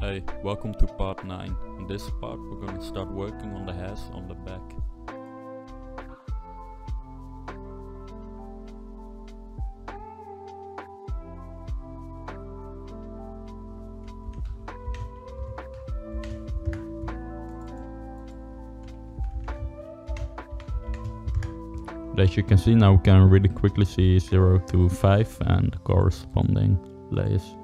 Hey, welcome to part 9. In this part we're gonna start working on the hairs on the back. As you can see now we can really quickly see 0 to 5 and corresponding layers.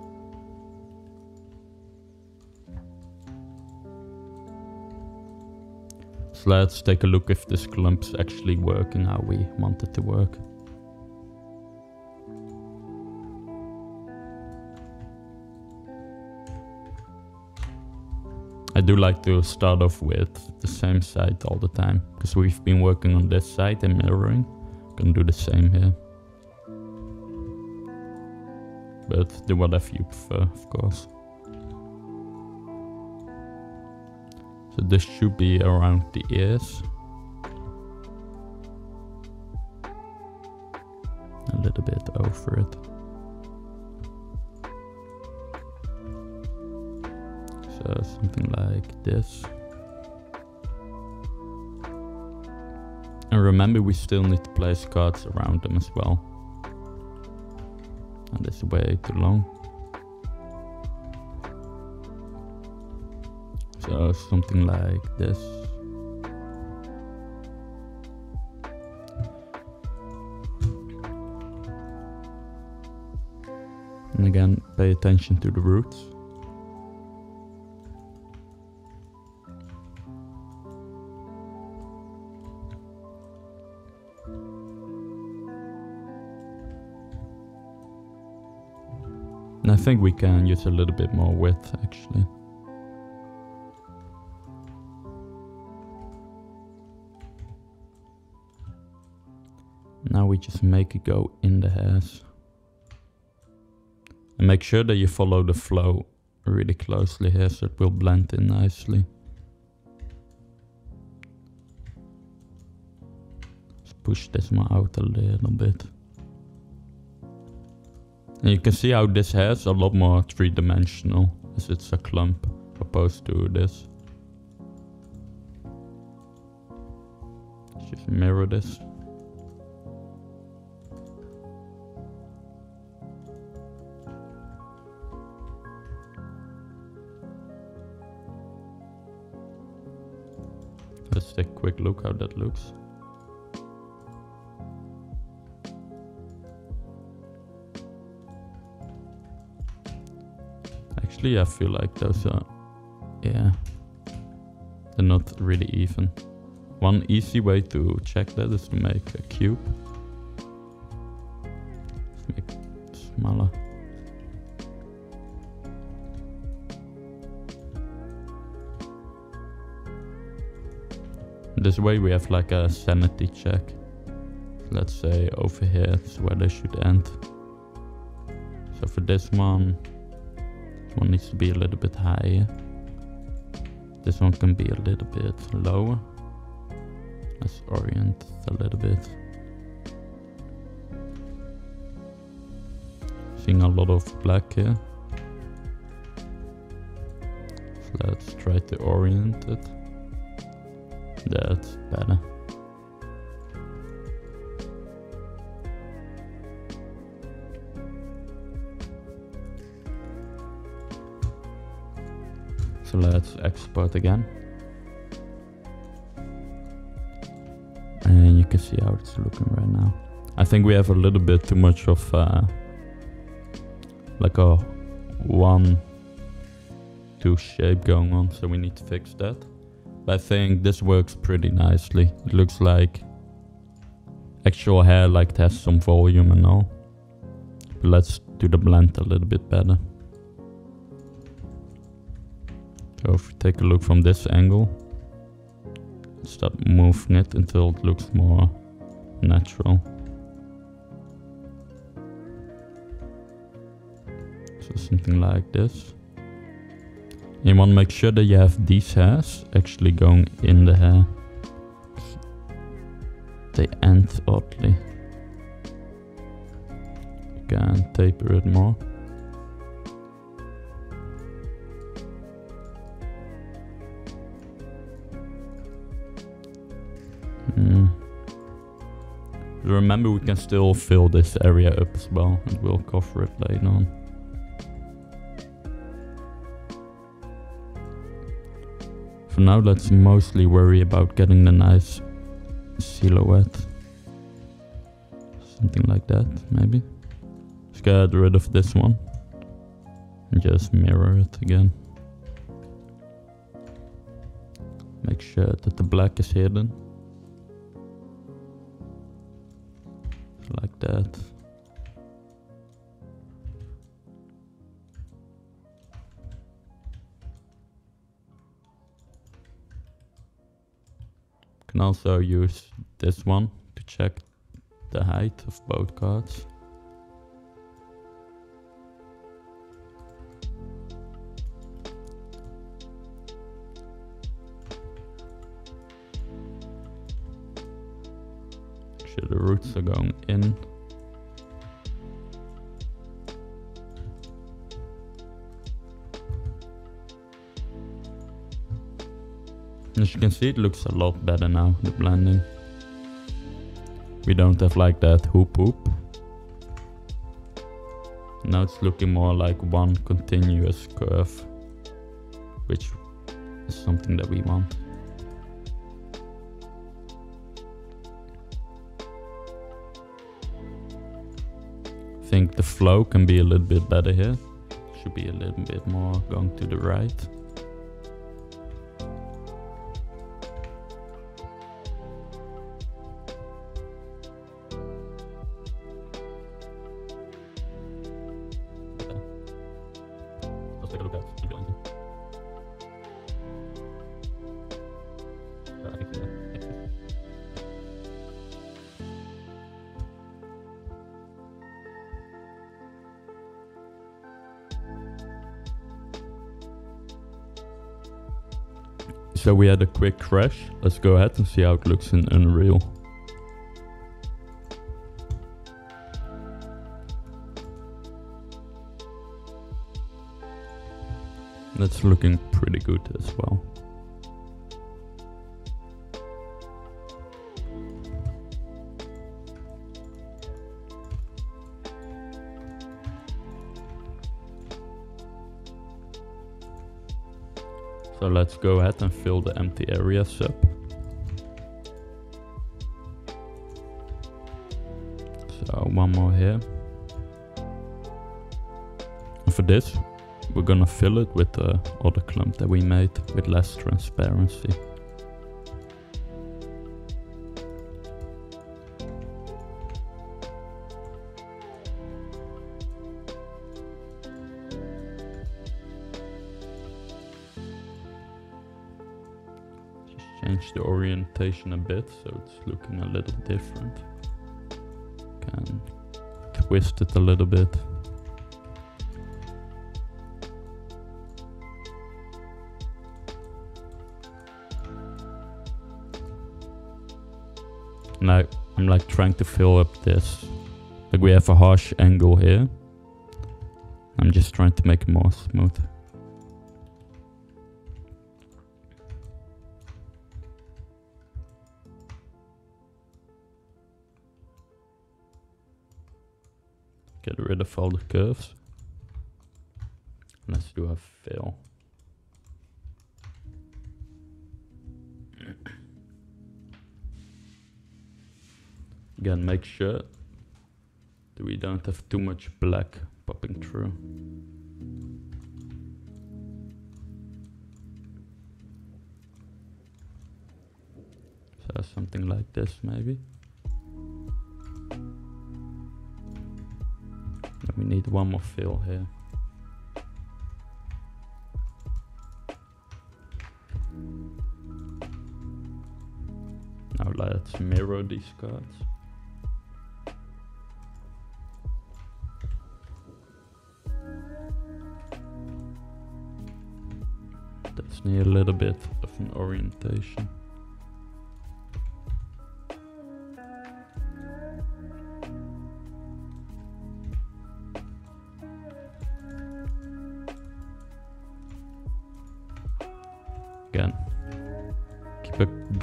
Let's take a look if this clump's actually working how we want it to work. I do like to start off with the same side all the time, because we've been working on this side and mirroring. Gonna do the same here. But do whatever you prefer, of course. So this should be around the ears. A little bit over it. So something like this. And remember we still need to place cards around them as well. And this is way too long. So something like this. And again, pay attention to the roots. And I think we can use a little bit more width actually. We just make it go in the hairs. And make sure that you follow the flow really closely here so it will blend in nicely. Let's push this one out a little bit. And you can see how this hair is a lot more three-dimensional as it's a clump opposed to this. Just mirror this. Take a quick look how that looks. Actually, I feel like those are, yeah, they're not really even. One easy way to check that is to make a cube. This way we have like a sanity check. Let's say over here is where they should end. So for this one, this one needs to be a little bit higher. This one can be a little bit lower. Let's orient a little bit. Seeing a lot of black here. So let's try to orient it. That's better. So let's export again. And you can see how it's looking right now. I think we have a little bit too much of uh, like a one two shape going on, so we need to fix that. I think this works pretty nicely. It looks like actual hair like it has some volume and all. But let's do the blend a little bit better. So if we take a look from this angle, start moving it until it looks more natural. So something like this. You want to make sure that you have these hairs actually going in the hair. They end oddly. You can taper it more. Hmm. Remember we can still fill this area up as well and we'll cover it later on. For now let's mostly worry about getting the nice silhouette. Something like that, maybe. Let's get rid of this one. And just mirror it again. Make sure that the black is hidden. Like that. Can also use this one to check the height of both cards. Sure the roots are going in. As you can see it looks a lot better now, the blending. We don't have like that hoop hoop. Now it's looking more like one continuous curve, which is something that we want. I think the flow can be a little bit better here. Should be a little bit more going to the right. So we had a quick crash. Let's go ahead and see how it looks in Unreal. That's looking pretty good as well. Let's go ahead and fill the empty areas up. So one more here. And for this, we're gonna fill it with uh, the other clump that we made with less transparency. Change the orientation a bit so it's looking a little different. Can twist it a little bit. Now I'm like trying to fill up this. Like we have a harsh angle here. I'm just trying to make it more smooth. All the curves. Let's do a fill. Again, make sure that we don't have too much black popping through. So something like this maybe. Need one more fill here. Now let's mirror these cards. That's need a little bit of an orientation.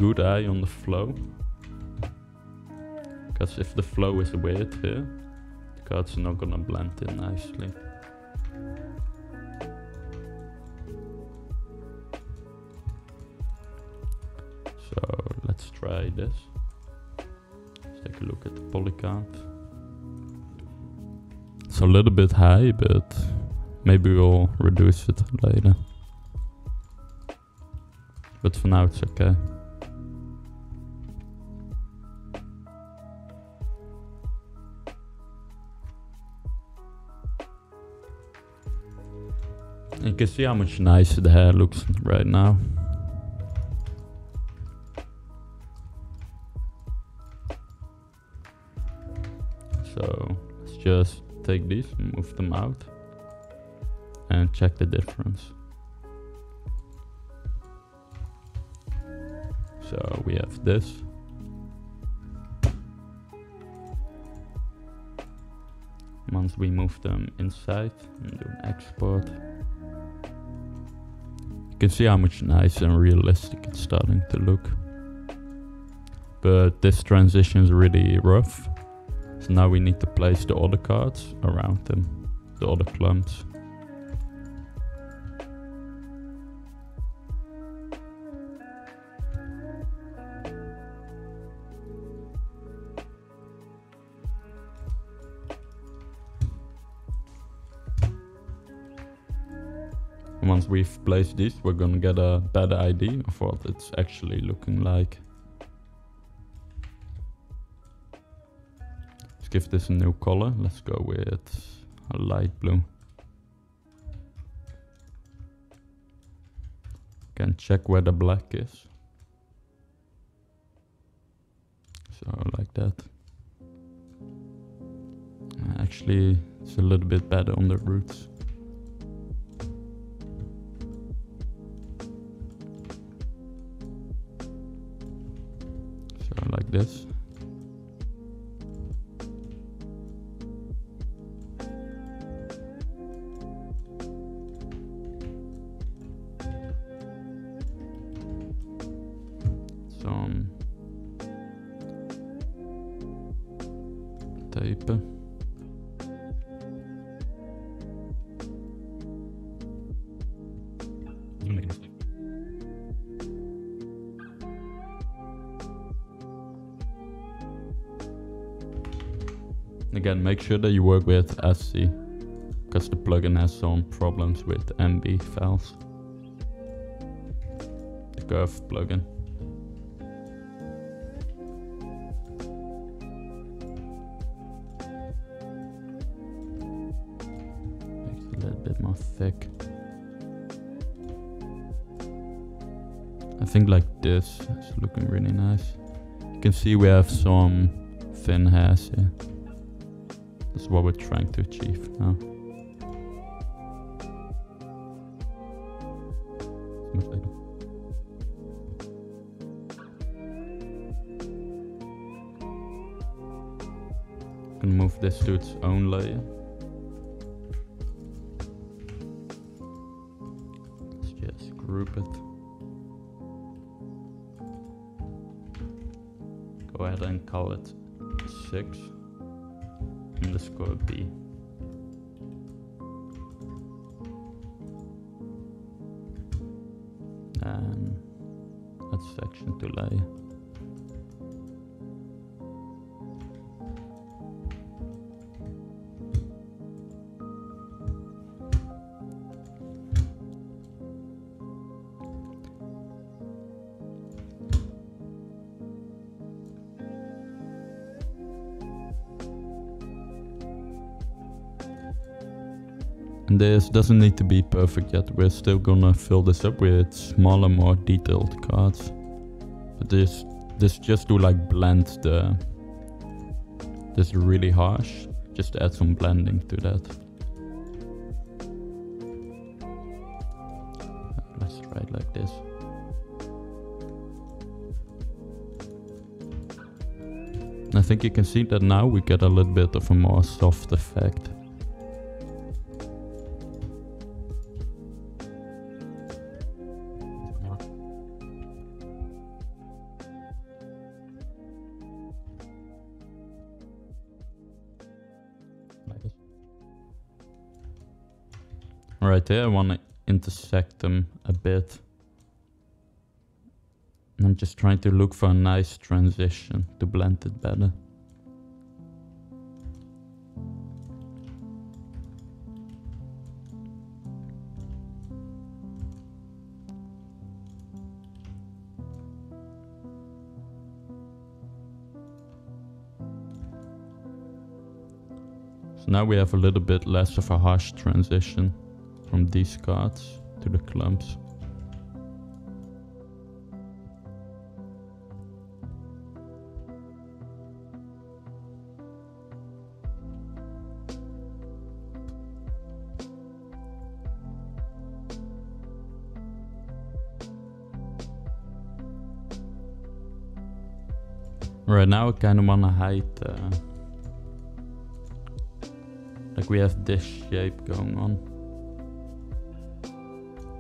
Good eye on the flow. Because if the flow is weird here, the cards are not gonna blend in nicely. So let's try this. Let's take a look at the poly count. It's a little bit high, but maybe we'll reduce it later. But for now it's okay. Can see how much nicer the hair looks right now. So let's just take these and move them out and check the difference. So we have this. Once we move them inside and do an export, can see how much nice and realistic it's starting to look. But this transition is really rough. So now we need to place the other cards around them, the other clumps. Once we've placed this, we're gonna get a better idea of what it's actually looking like. Let's give this a new color. Let's go with a light blue. Can check where the black is. So like that. Actually, it's a little bit better on the roots. This. Make sure that you work with SC, because the plugin has some problems with MB files. The curve plugin. Makes it a little bit more thick. I think like this is looking really nice. You can see we have some thin hairs here is what we're trying to achieve now. Can move this to its own layer. Let's just group it. go ahead and call it 6 And this doesn't need to be perfect yet. We're still gonna fill this up with smaller, more detailed cards. This this just to like blend the this really harsh. Just add some blending to that. Let's try it like this. I think you can see that now we get a little bit of a more soft effect. Right there, I want to intersect them a bit. And I'm just trying to look for a nice transition to blend it better. So now we have a little bit less of a harsh transition from these cards to the clumps. Right now I kind of want to hide uh, like we have this shape going on.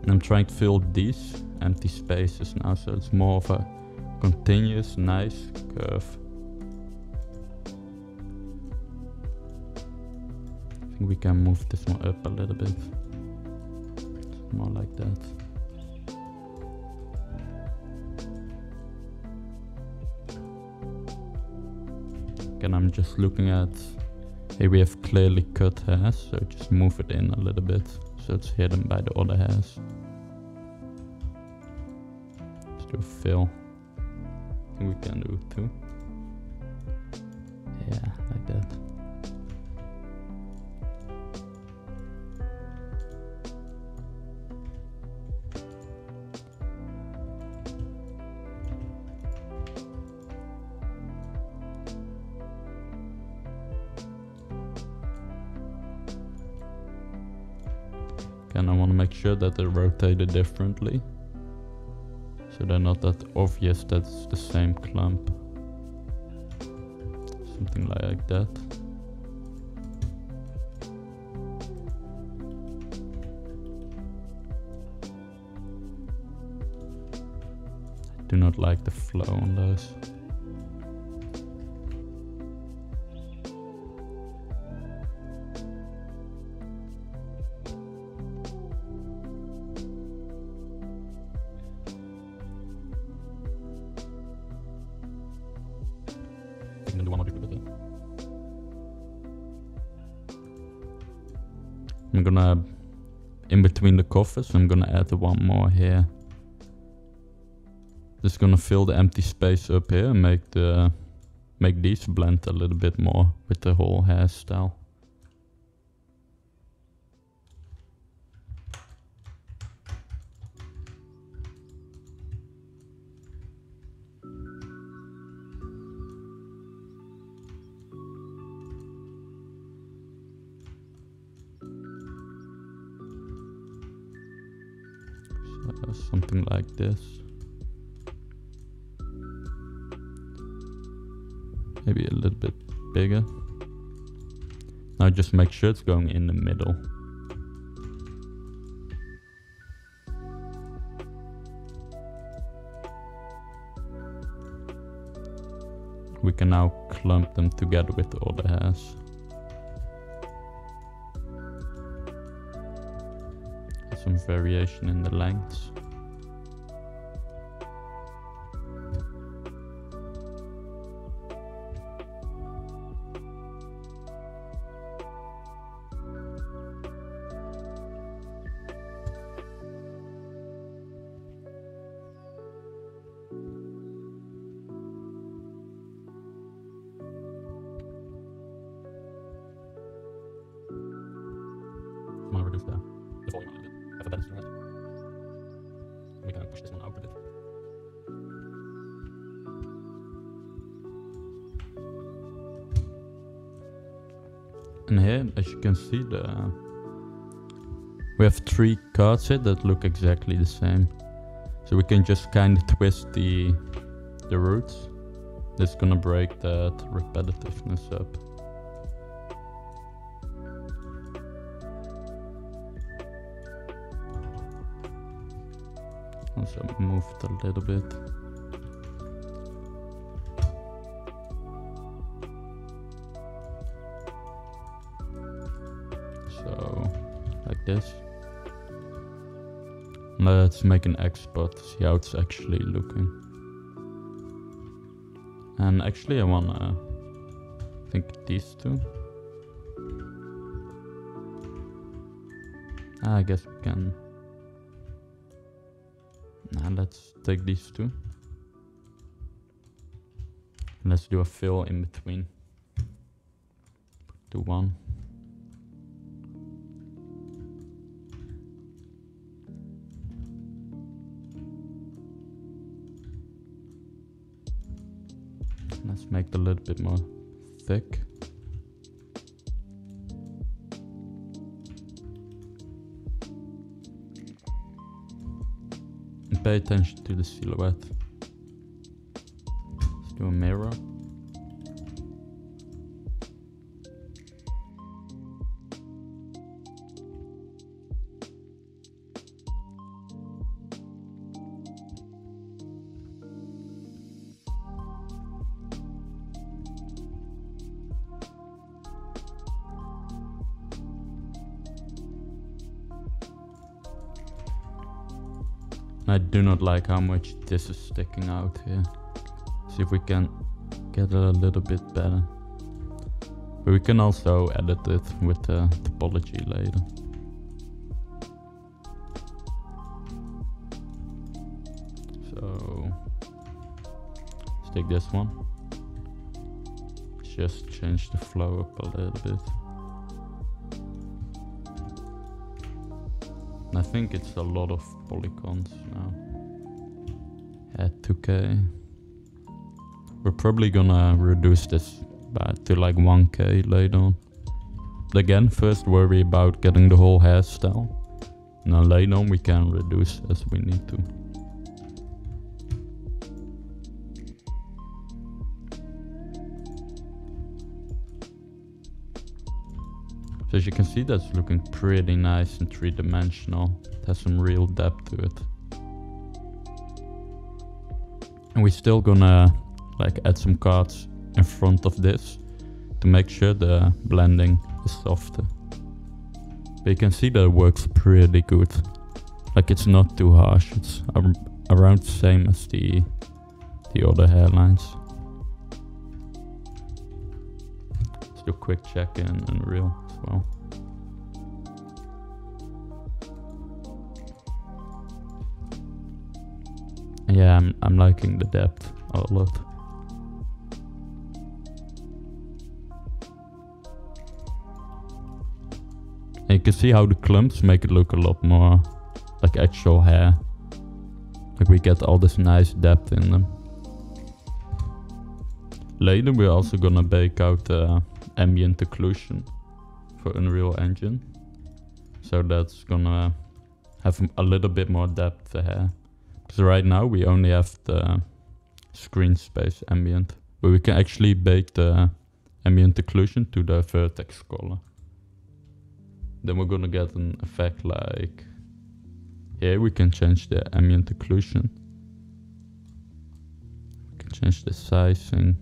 And I'm trying to fill these empty spaces now so it's more of a continuous nice curve. I think we can move this one up a little bit. More like that. and I'm just looking at here we have clearly cut hairs so just move it in a little bit so it's hidden by the other hairs. Let's do fill. I think we can do too yeah like that sure that they're rotated differently. So they're not that obvious that's the same clump. Something like that. I do not like the flow on those coffers, I'm gonna add one more here. Just gonna fill the empty space up here and make the make these blend a little bit more with the whole hairstyle. This. Maybe a little bit bigger. Now just make sure it's going in the middle. We can now clump them together with all the hairs. some variation in the lengths. Three cards here that look exactly the same. So we can just kind of twist the the roots. That's gonna break that repetitiveness up. Also moved a little bit. Let's make an export to see how it's actually looking. And actually I wanna think these two. Ah, I guess we can. Now let's take these two. Let's do a fill in between. Do one. Make it a little bit more thick. And pay attention to the silhouette. Let's do a mirror. Do not like how much this is sticking out here. See if we can get it a little bit better. But we can also edit it with the topology later. So let's take this one. Just change the flow up a little bit. I think it's a lot of polygons now. At 2k. We're probably gonna reduce this back to like 1k later on. But again, first worry about getting the whole hairstyle. And then later on we can reduce as we need to. So as you can see that's looking pretty nice and three-dimensional. It has some real depth to it. And we're still gonna like add some cards in front of this to make sure the blending is softer. But you can see that it works pretty good. Like it's not too harsh, it's ar around the same as the, the other hairlines. Let's do a quick check in Unreal as well. Yeah, I'm, I'm liking the depth a lot. And you can see how the clumps make it look a lot more like actual hair. Like we get all this nice depth in them. Later we're also gonna bake out uh, ambient occlusion for Unreal Engine. So that's gonna have a little bit more depth to hair. Because right now we only have the screen space ambient. But we can actually bake the ambient occlusion to the vertex color. Then we're gonna get an effect like here we can change the ambient occlusion. We can change the sizing.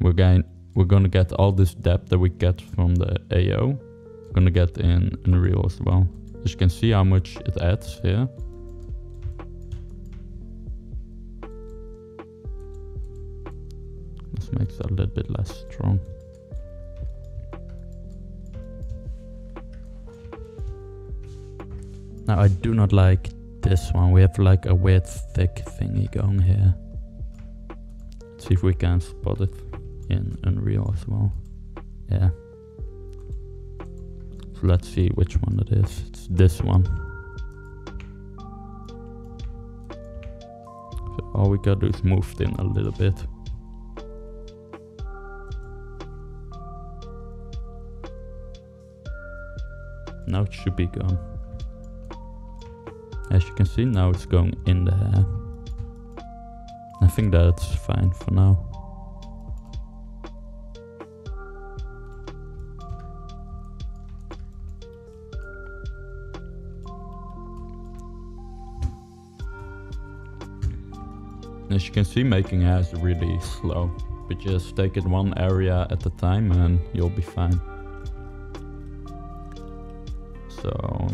We're going we're gonna get all this depth that we get from the AO. We're gonna get in Unreal as well. As you can see how much it adds here. Makes it a little bit less strong. Now I do not like this one. We have like a weird thick thingy going here. Let's see if we can spot it in Unreal as well. Yeah. So let's see which one it is. It's this one. So all we gotta do is move it in a little bit. Now it should be gone. As you can see now it's going in the hair. I think that's fine for now. As you can see making hair is really slow, but just take it one area at a time and you'll be fine. So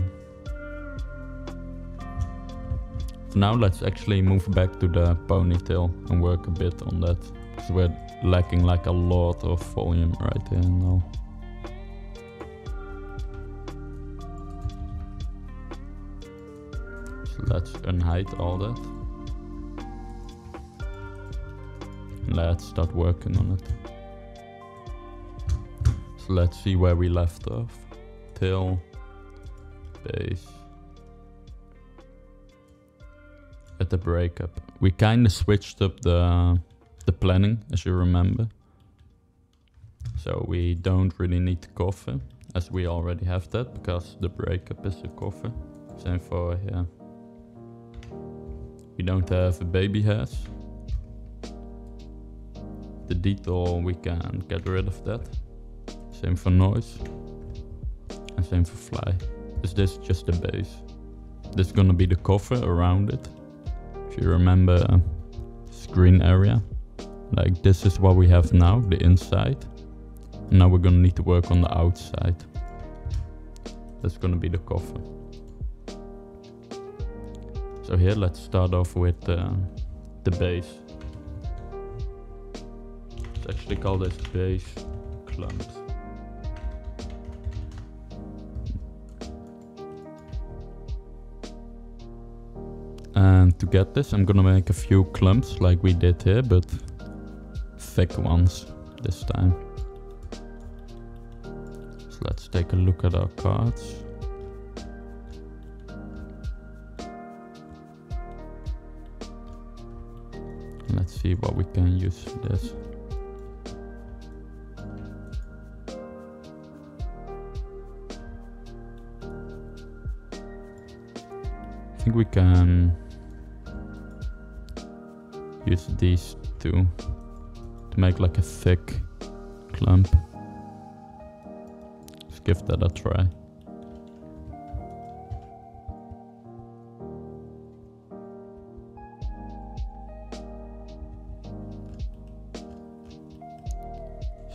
now, let's actually move back to the ponytail and work a bit on that. Because we're lacking like a lot of volume right here now. So let's unhide all that. And let's start working on it. So let's see where we left off. Tail, At the breakup. We kinda switched up the the planning, as you remember. So we don't really need the coffee, as we already have that, because the breakup is a coffee. Same for here. We don't have a baby hairs. The detail, we can get rid of that. Same for noise. And same for fly. Is this just the base? This is gonna be the cover around it. If you remember uh, screen area. Like this is what we have now, the inside. Now we're gonna need to work on the outside. That's gonna be the cover. So here, let's start off with uh, the base. Let's actually call this base clumps. And to get this, I'm gonna make a few clumps like we did here, but thick ones this time. So let's take a look at our cards. Let's see what we can use for this. I think we can use these two to make like a thick clump. Let's give that a try.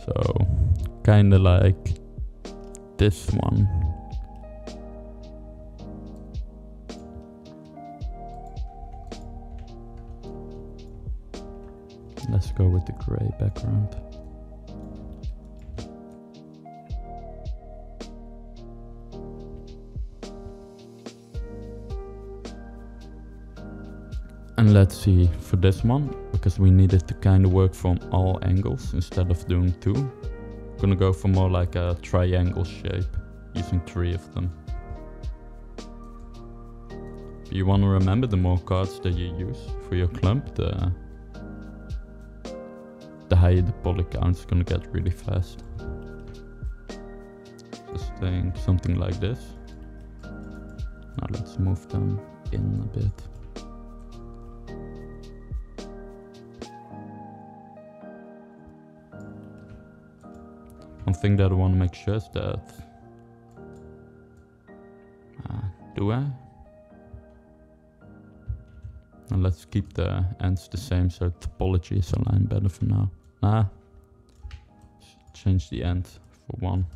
So, kinda like this one. Background. And let's see for this one, because we needed to kind of work from all angles instead of doing two. I'm Gonna go for more like a triangle shape, using three of them. You want to remember the more cards that you use for your clump, the the poly count is gonna get really fast. Just think something like this. Now let's move them in a bit. One thing that I want to make sure is that... Uh, do I? And let's keep the ends the same so topology is aligned better for now. Ah, change the end for one.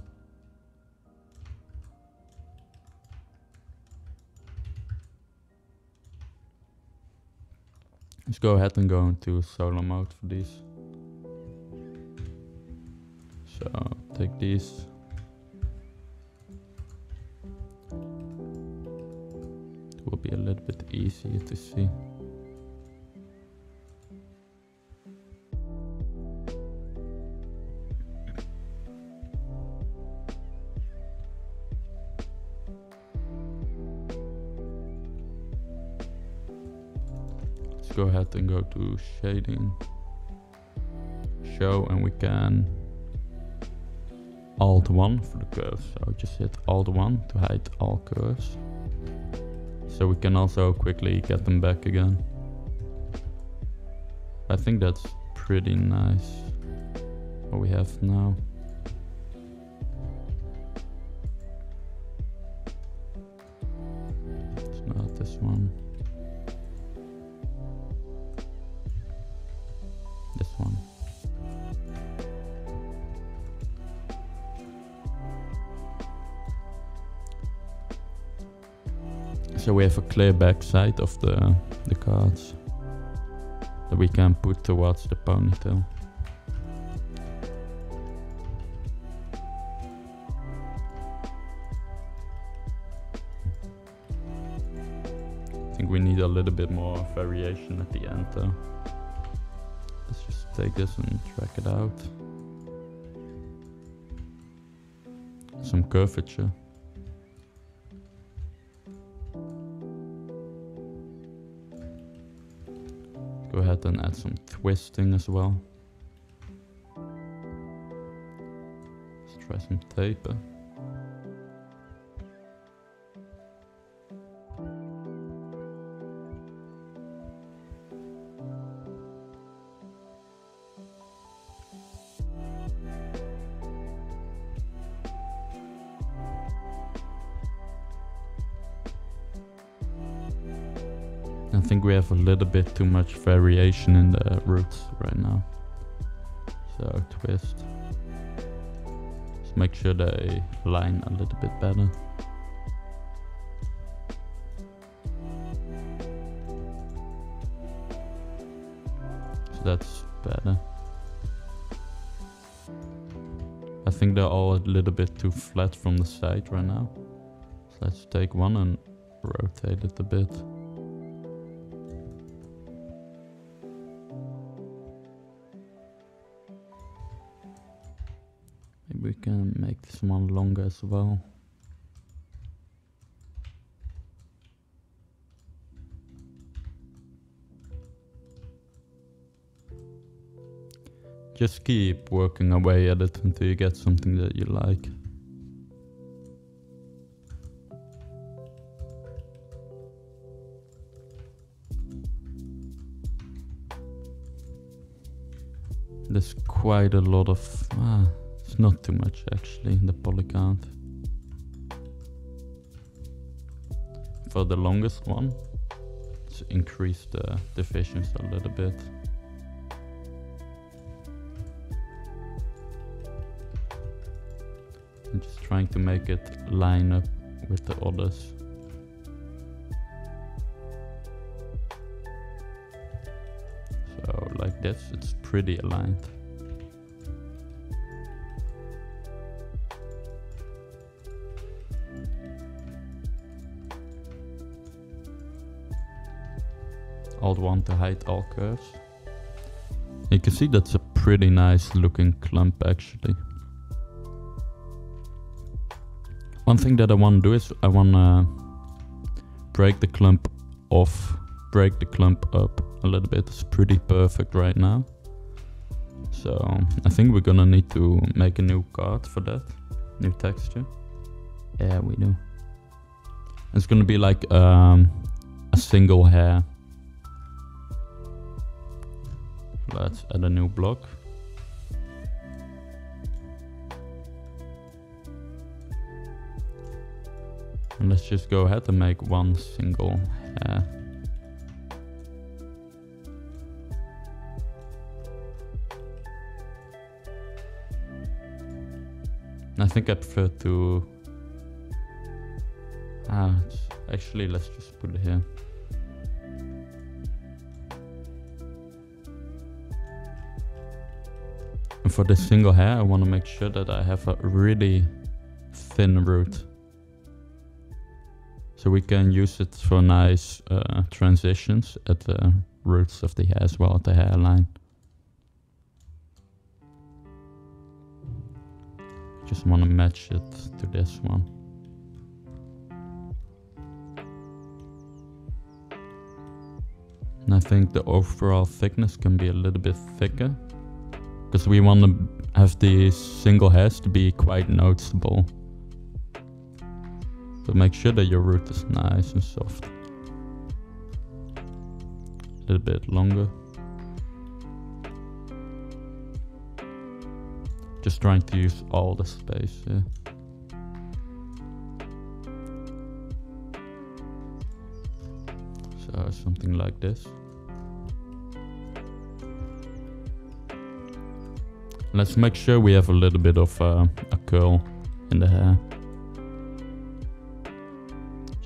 Let's go ahead and go into solo mode for these. So take these. It will be a little bit easier to see. Go ahead and go to shading, show, and we can Alt 1 for the curves. So just hit Alt 1 to hide all curves. So we can also quickly get them back again. I think that's pretty nice what we have now. Clear backside of the the cards that we can put towards the ponytail. I think we need a little bit more variation at the end though. Let's just take this and drag it out. Some curvature. Twisting as well. Let's try some taper. Think we have a little bit too much variation in the roots right now. So twist. Just make sure they line a little bit better. So that's better. I think they're all a little bit too flat from the side right now. So let's take one and rotate it a bit. This one longer as well. Just keep working away at it until you get something that you like. There's quite a lot of... Ah, not too much actually in the poly count. For the longest one, let's increase the uh, divisions a little bit. I'm just trying to make it line up with the others. So like this, it's pretty aligned. Alt 1 to hide all curves. You can see that's a pretty nice looking clump actually. One thing that I want to do is I want to break the clump off, break the clump up a little bit. It's pretty perfect right now. So I think we're gonna need to make a new card for that, new texture. Yeah, we do. It's gonna be like um, a single hair. Let's add a new block. And let's just go ahead and make one single hair. I think I prefer to... Ah, actually let's just put it here. For this single hair I want to make sure that I have a really thin root. So we can use it for nice uh, transitions at the roots of the hair as well, at the hairline. Just want to match it to this one. And I think the overall thickness can be a little bit thicker. Because we want to have these single hairs to be quite noticeable. So make sure that your root is nice and soft. A little bit longer. Just trying to use all the space here. So something like this. Let's make sure we have a little bit of uh, a curl in the hair.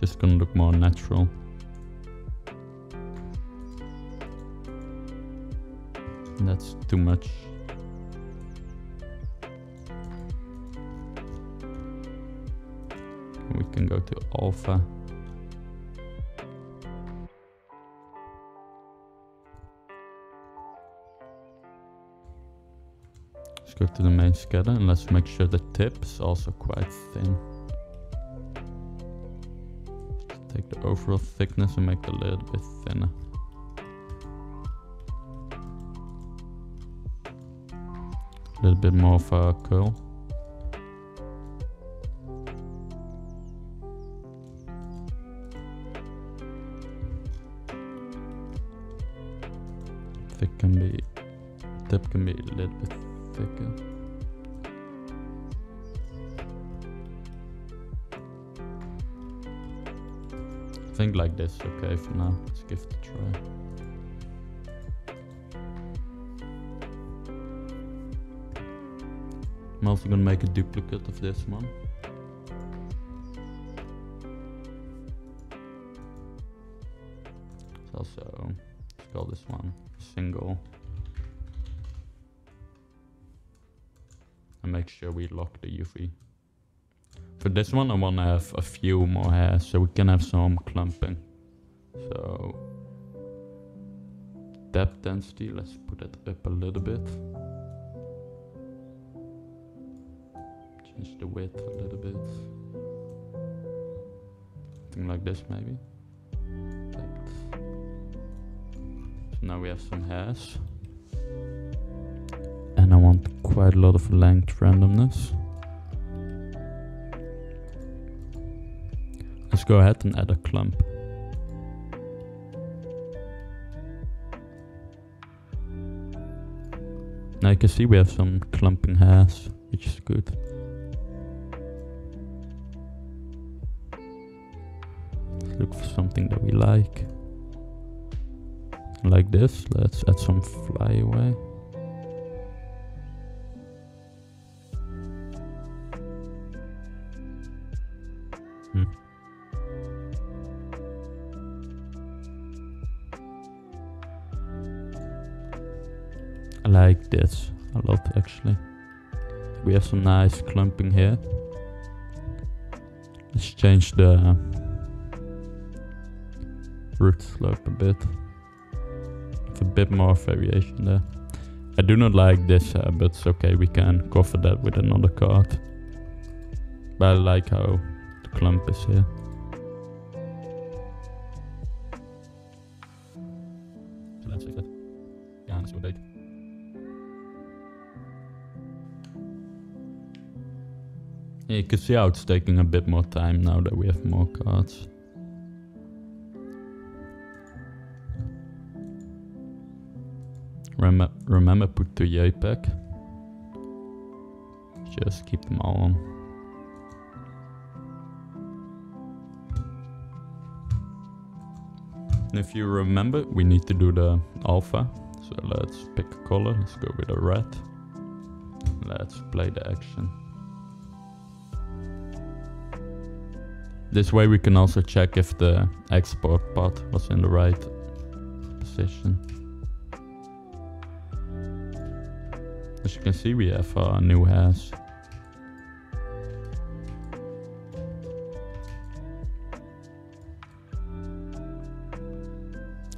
Just gonna look more natural. That's too much. We can go to alpha. Go to the main scatter and let's make sure the tip is also quite thin. Take the overall thickness and make it a little bit thinner. A little bit more of a curl. Thick can be, tip can be a little bit I think like this okay for now. Let's give it a try. I'm also gonna make a duplicate of this one. Lock the UV. For this one I wanna have a few more hairs so we can have some clumping. So depth density, let's put it up a little bit. Change the width a little bit. Something like this maybe. So now we have some hairs. Quite a lot of length randomness. Let's go ahead and add a clump. Now you can see we have some clumping hairs, which is good. Let's look for something that we like. Like this, let's add some flyaway. Actually. We have some nice clumping here. Let's change the root slope a bit. Have a bit more variation there. I do not like this uh, but it's okay, we can cover that with another card. But I like how the clump is here. Yeah, you can see how it's taking a bit more time now that we have more cards. Remember, remember put the JPEG. Just keep them all on. And if you remember, we need to do the alpha. So let's pick a color. Let's go with a red. Let's play the action. This way we can also check if the export pot was in the right position. As you can see we have uh, new hairs.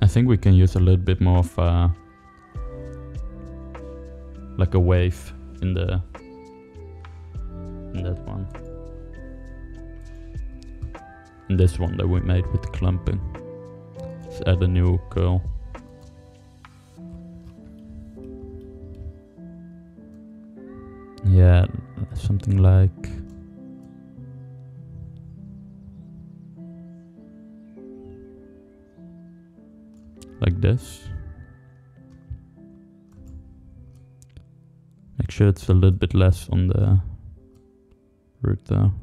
I think we can use a little bit more of uh, like a wave in the And this one that we made with clumping. Let's add a new curl. Yeah, something like like this. Make sure it's a little bit less on the root though.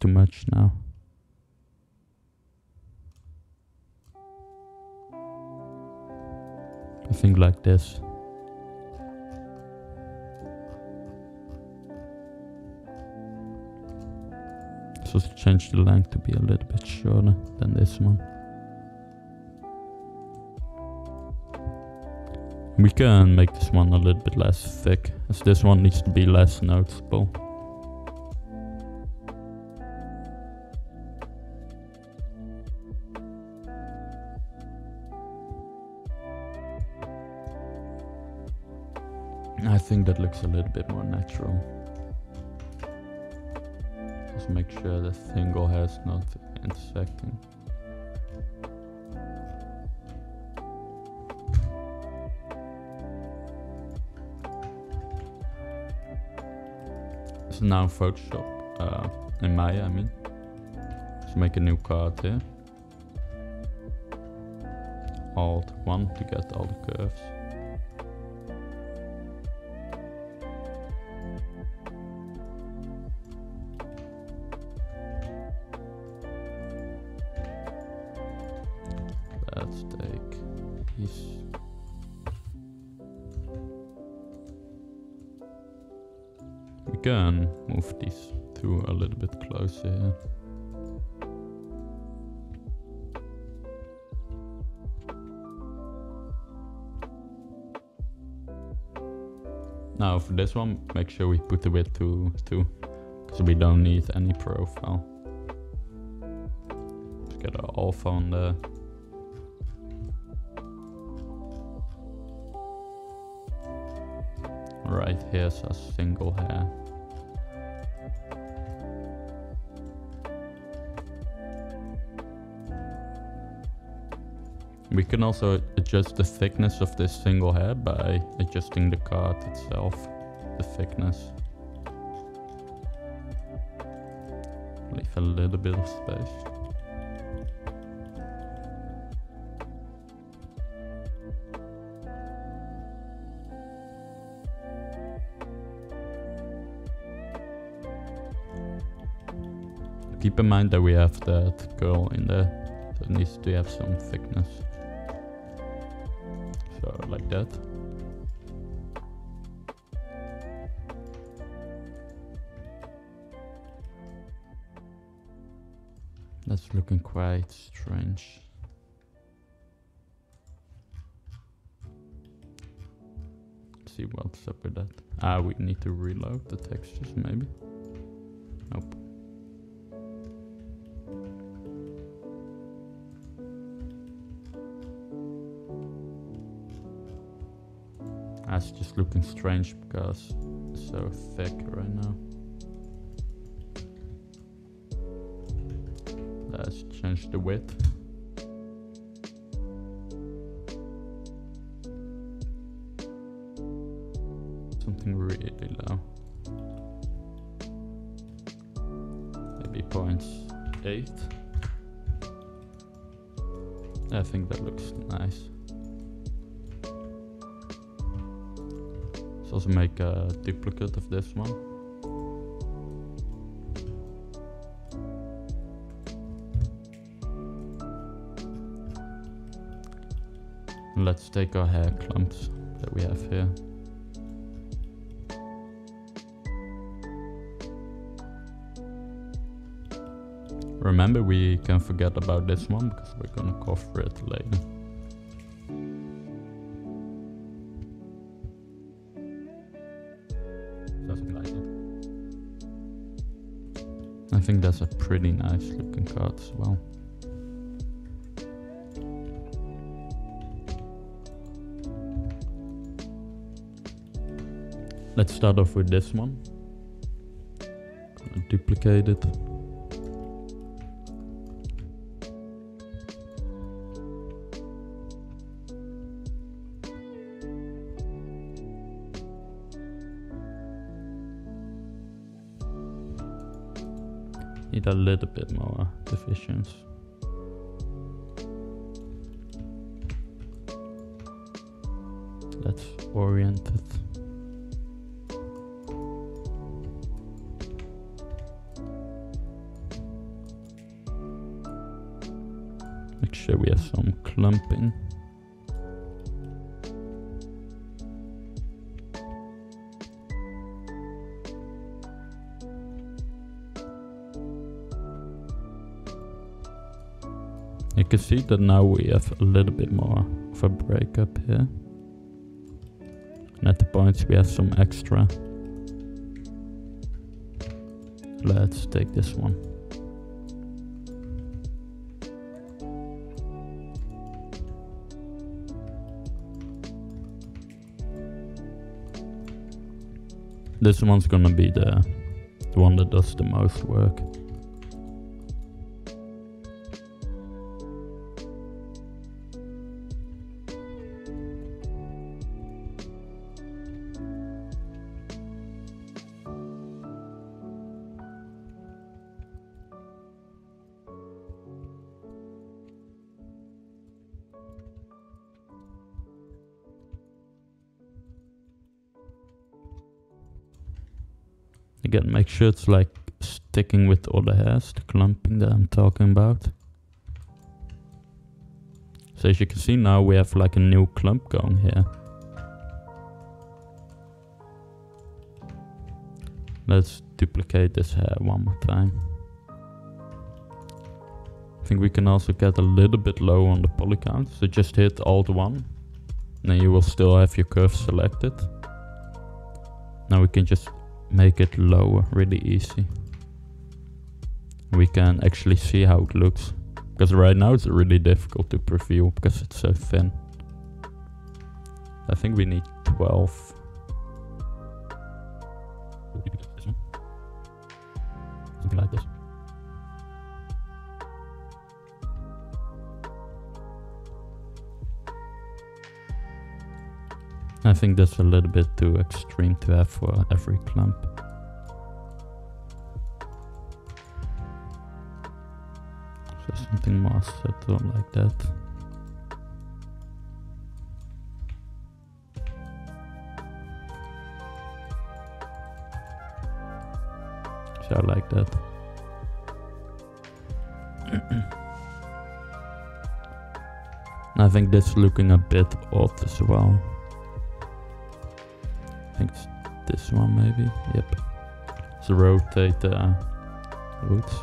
Too much now. I think like this. just change the length to be a little bit shorter than this one. We can make this one a little bit less thick, as this one needs to be less noticeable. Think that looks a little bit more natural. Just make sure the single has not intersecting. So now Photoshop, uh, in Maya I mean. Let's make a new card here. Alt 1 to get all the curves. Bit. Now for this one, make sure we put the width to 2, because we don't need any profile. Let's get our alpha on there. Right here's a single hair. We can also adjust the thickness of this single hair by adjusting the card itself, the thickness. Leave a little bit of space. Keep in mind that we have that girl in there, so it needs to have some thickness. That. That's looking quite strange. Let's see what's up with that. Ah, we need to reload the textures maybe. Nope. Just looking strange because it's so thick right now. Let's change the width. Duplicate of this one. And let's take our hair clumps that we have here. Remember we can forget about this one because we're gonna cover it later. Think that's a pretty nice looking card as well. Let's start off with this one. Duplicate it. A little bit more divisions. Let's orient it. Make sure we have some clumping. Can see that now we have a little bit more of a breakup here. And at the points we have some extra. Let's take this one. This one's gonna be the, the one that does the most work. Sure it's like sticking with all the hairs, the clumping that I'm talking about. So as you can see now we have like a new clump going here. Let's duplicate this hair one more time. I think we can also get a little bit low on the poly count. So just hit Alt 1. Then you will still have your curve selected. Now we can just make it lower really easy. We can actually see how it looks. Because right now it's really difficult to preview because it's so thin. I think we need 12. Think that's a little bit too extreme to have for every clump. So something more subtle like that. So I like that. I think this looking a bit odd as well maybe. Yep. So rotate the roots.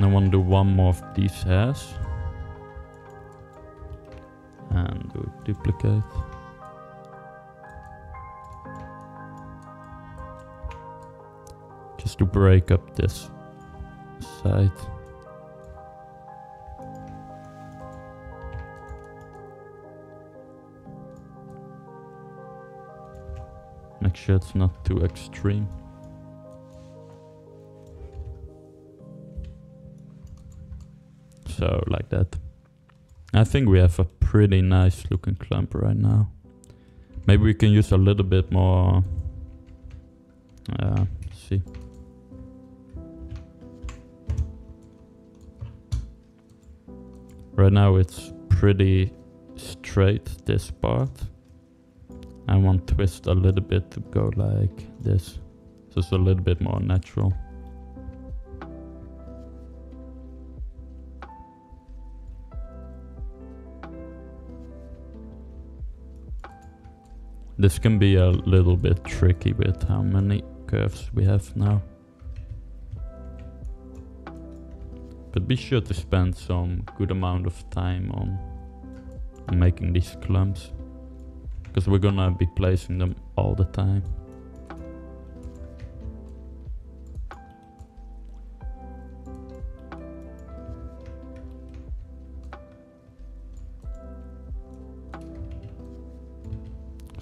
I want to do one more of these hairs. And do duplicate. Break up this side. Make sure it's not too extreme. So like that. I think we have a pretty nice looking clump right now. Maybe we can use a little bit more. Uh, see. Right now it's pretty straight, this part. I want to twist a little bit to go like this. It's a little bit more natural. This can be a little bit tricky with how many curves we have now. But be sure to spend some good amount of time on, making these clumps. Because we're gonna be placing them all the time.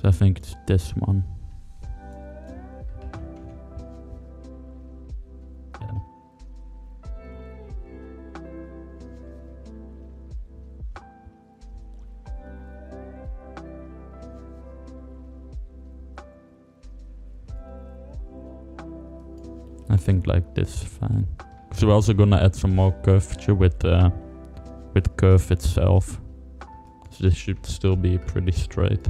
So I think it's this one. Like this fine. So we're also gonna add some more curvature with uh, with curve itself. So this should still be pretty straight.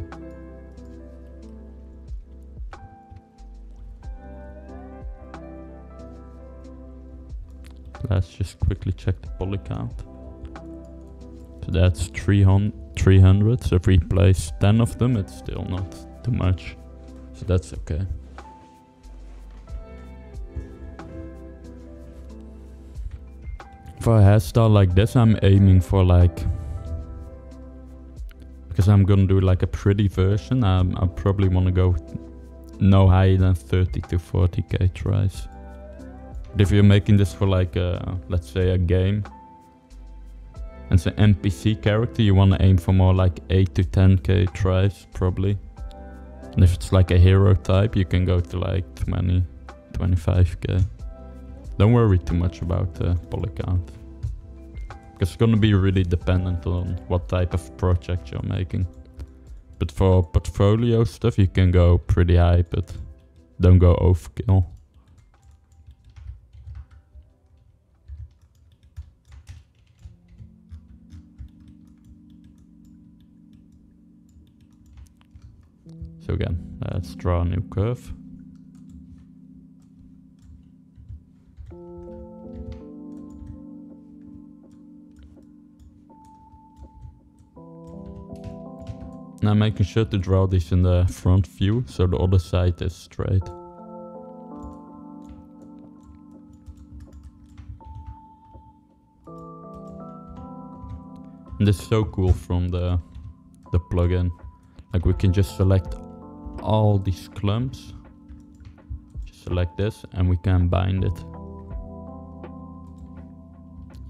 Let's just quickly check the poly count. So that's 300, 300. So if we place 10 of them, it's still not too much. So that's okay. For a hairstyle like this, I'm aiming for like... Because I'm gonna do like a pretty version, um, I probably want to go no higher than 30 to 40k tris. But if you're making this for like, a, let's say a game, and it's an NPC character, you want to aim for more like 8 to 10k tris, probably. And if it's like a hero type, you can go to like 20, 25k. Don't worry too much about uh, the poly. Because it's gonna be really dependent on what type of project you're making. But for portfolio stuff, you can go pretty high, but don't go overkill. So again, let's draw a new curve. Now making sure to draw this in the front view so the other side is straight. And this is so cool from the the plugin. Like we can just select all these clumps. Just select this and we can bind it.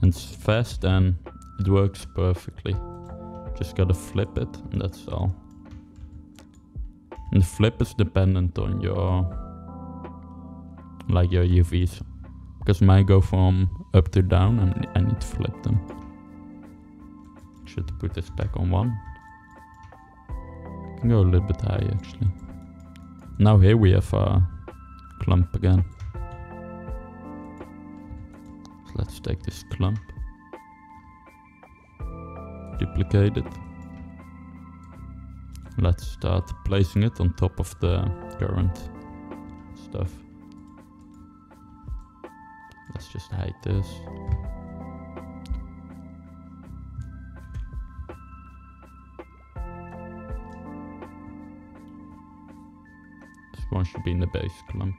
And it's fast and it works perfectly. Just gotta flip it and that's all. And the flip is dependent on your like your UVs. Because mine go from up to down and I need to flip them. Should put this back on one. Can go a little bit high actually. Now here we have a clump again. So let's take this clump duplicate it. Let's start placing it on top of the current stuff. Let's just hide this. This one should be in the base clump.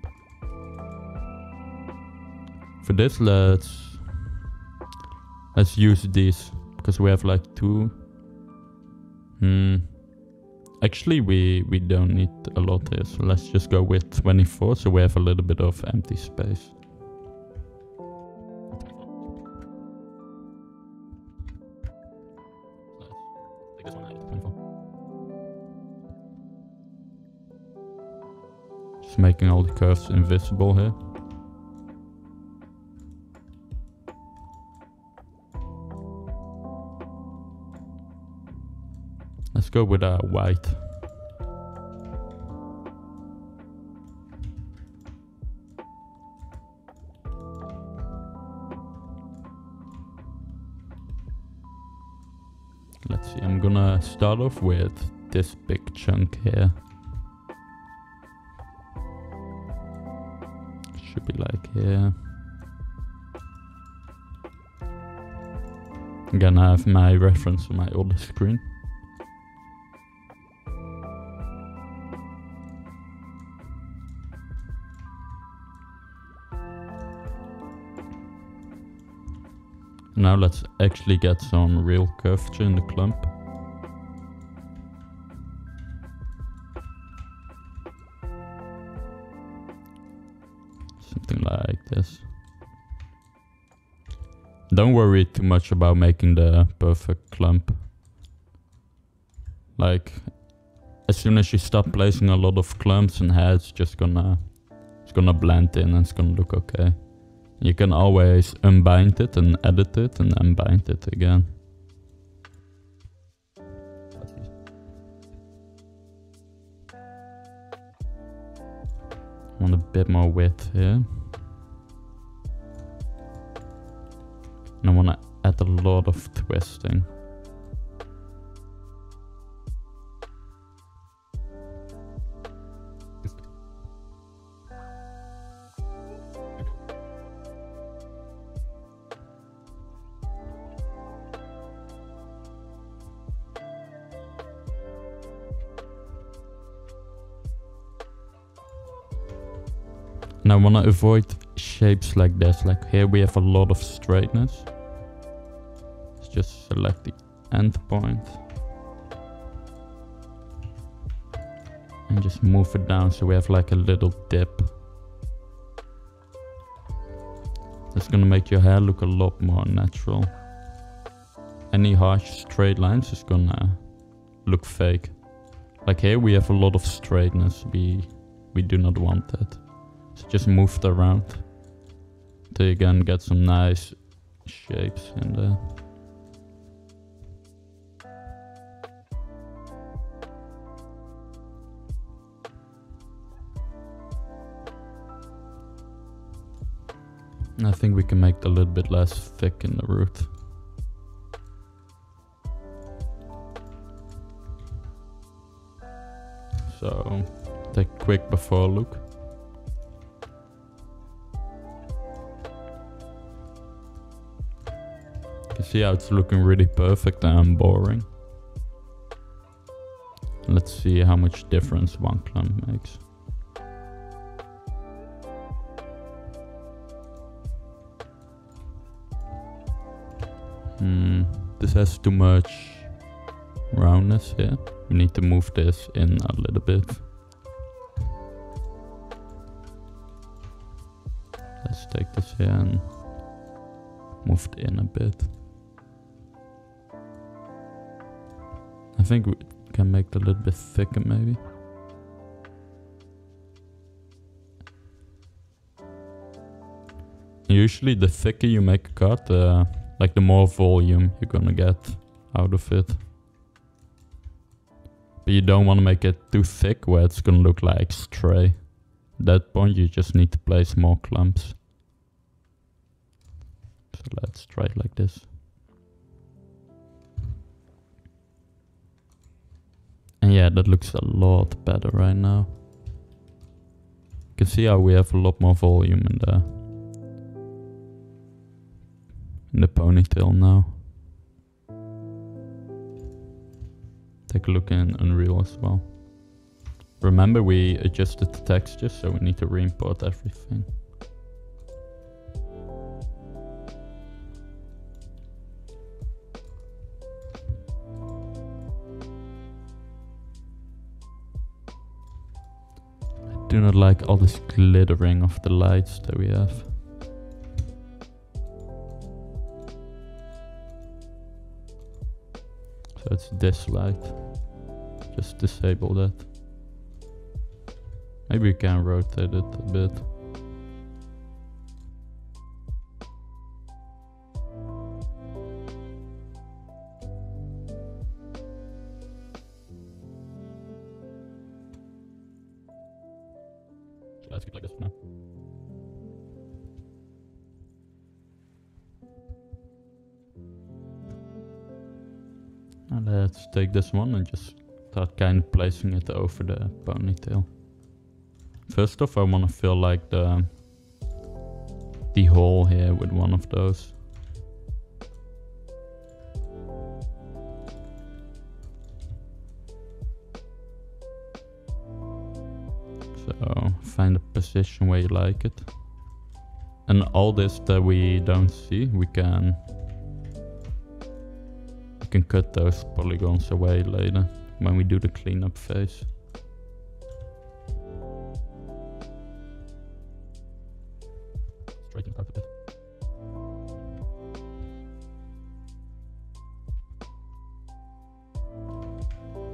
For this, let's let's use these because we have like two. Hmm. Actually, we, we don't need a lot here, so let's just go with 24, so we have a little bit of empty space. Just making all the curves invisible here. Go with a uh, white. Let's see, I'm gonna start off with this big chunk here. Should be like here. Again, I have my reference on my older screen. Now let's actually get some real curvature in the clump. Something like this. Don't worry too much about making the perfect clump. Like, as soon as you start placing a lot of clumps and heads, just gonna, it's gonna blend in and it's gonna look okay. You can always unbind it and edit it and unbind it again. Want a bit more width here. And I want to add a lot of twisting. I want to avoid shapes like this. Like here we have a lot of straightness. Let's just select the end point. And just move it down so we have like a little dip. That's gonna make your hair look a lot more natural. Any harsh straight lines is gonna look fake. Like here we have a lot of straightness. We we do not want that. Just move it around. You can get some nice shapes in there. I think we can make it a little bit less thick in the root. So take a quick before look. See how it's looking really perfect and boring. Let's see how much difference one clump makes. Hmm, this has too much roundness here. We need to move this in a little bit. Let's take this here and move it in a bit. I think we can make it a little bit thicker maybe. Usually the thicker you make a cut, uh, like the more volume you're gonna get out of it. But you don't want to make it too thick where it's gonna look like stray. At that point you just need to place more clumps. So let's try it like this. Yeah, that looks a lot better right now. You can see how we have a lot more volume in the in the ponytail now. Take a look in Unreal as well. Remember we adjusted the texture so we need to re-import everything. Do not like all this glittering of the lights that we have. So it's this light. Just disable that. Maybe we can rotate it a bit. Take this one and just start kind of placing it over the ponytail. First off, I want to fill like the the hole here with one of those. So find a position where you like it. And all this that we don't see, we can can cut those polygons away later when we do the cleanup phase. Straighten.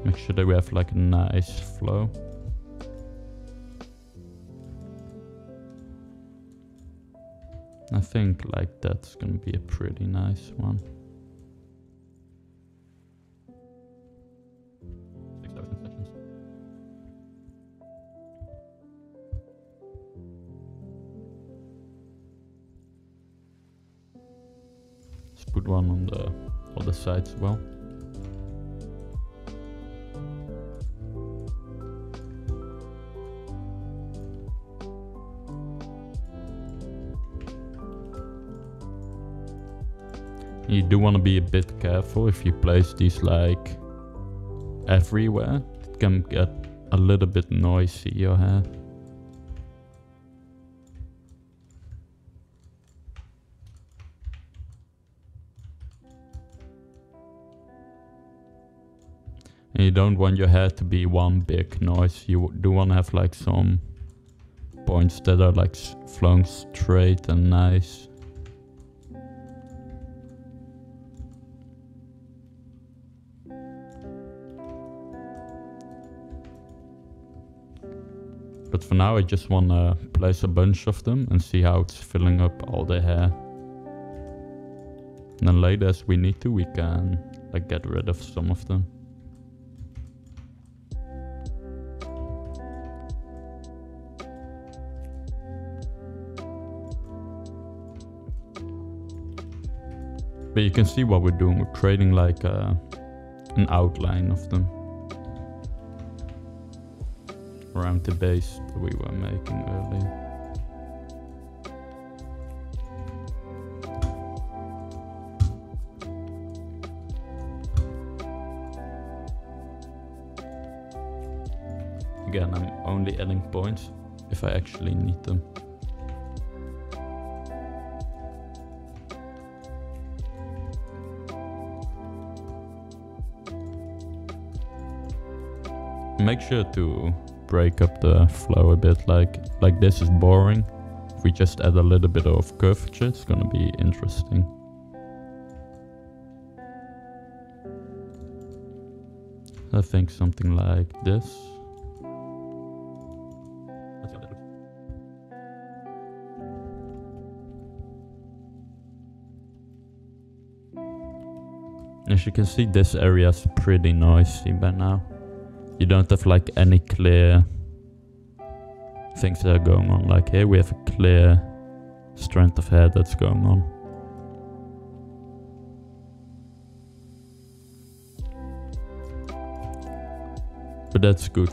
Make sure that we have like a nice flow. I think like that's gonna be a pretty nice one. Other side as well. You do want to be a bit careful if you place these like everywhere. It can get a little bit noisy your hair. You don't want your hair to be one big noise. You do want to have like some points that are like flowing straight and nice. But for now I just want to place a bunch of them and see how it's filling up all the hair. And then later as we need to we can like get rid of some of them. But you can see what we're doing. We're creating like a, uh, an outline of them. Around the base that we were making earlier. Again, I'm only adding points if I actually need them. Make sure to break up the flow a bit. Like like this is boring. If we just add a little bit of curvature, it's gonna be interesting. I think something like this. As you can see, this area is pretty noisy by now. You don't have like any clear things that are going on. Like here we have a clear strength of hair that's going on. But that's good.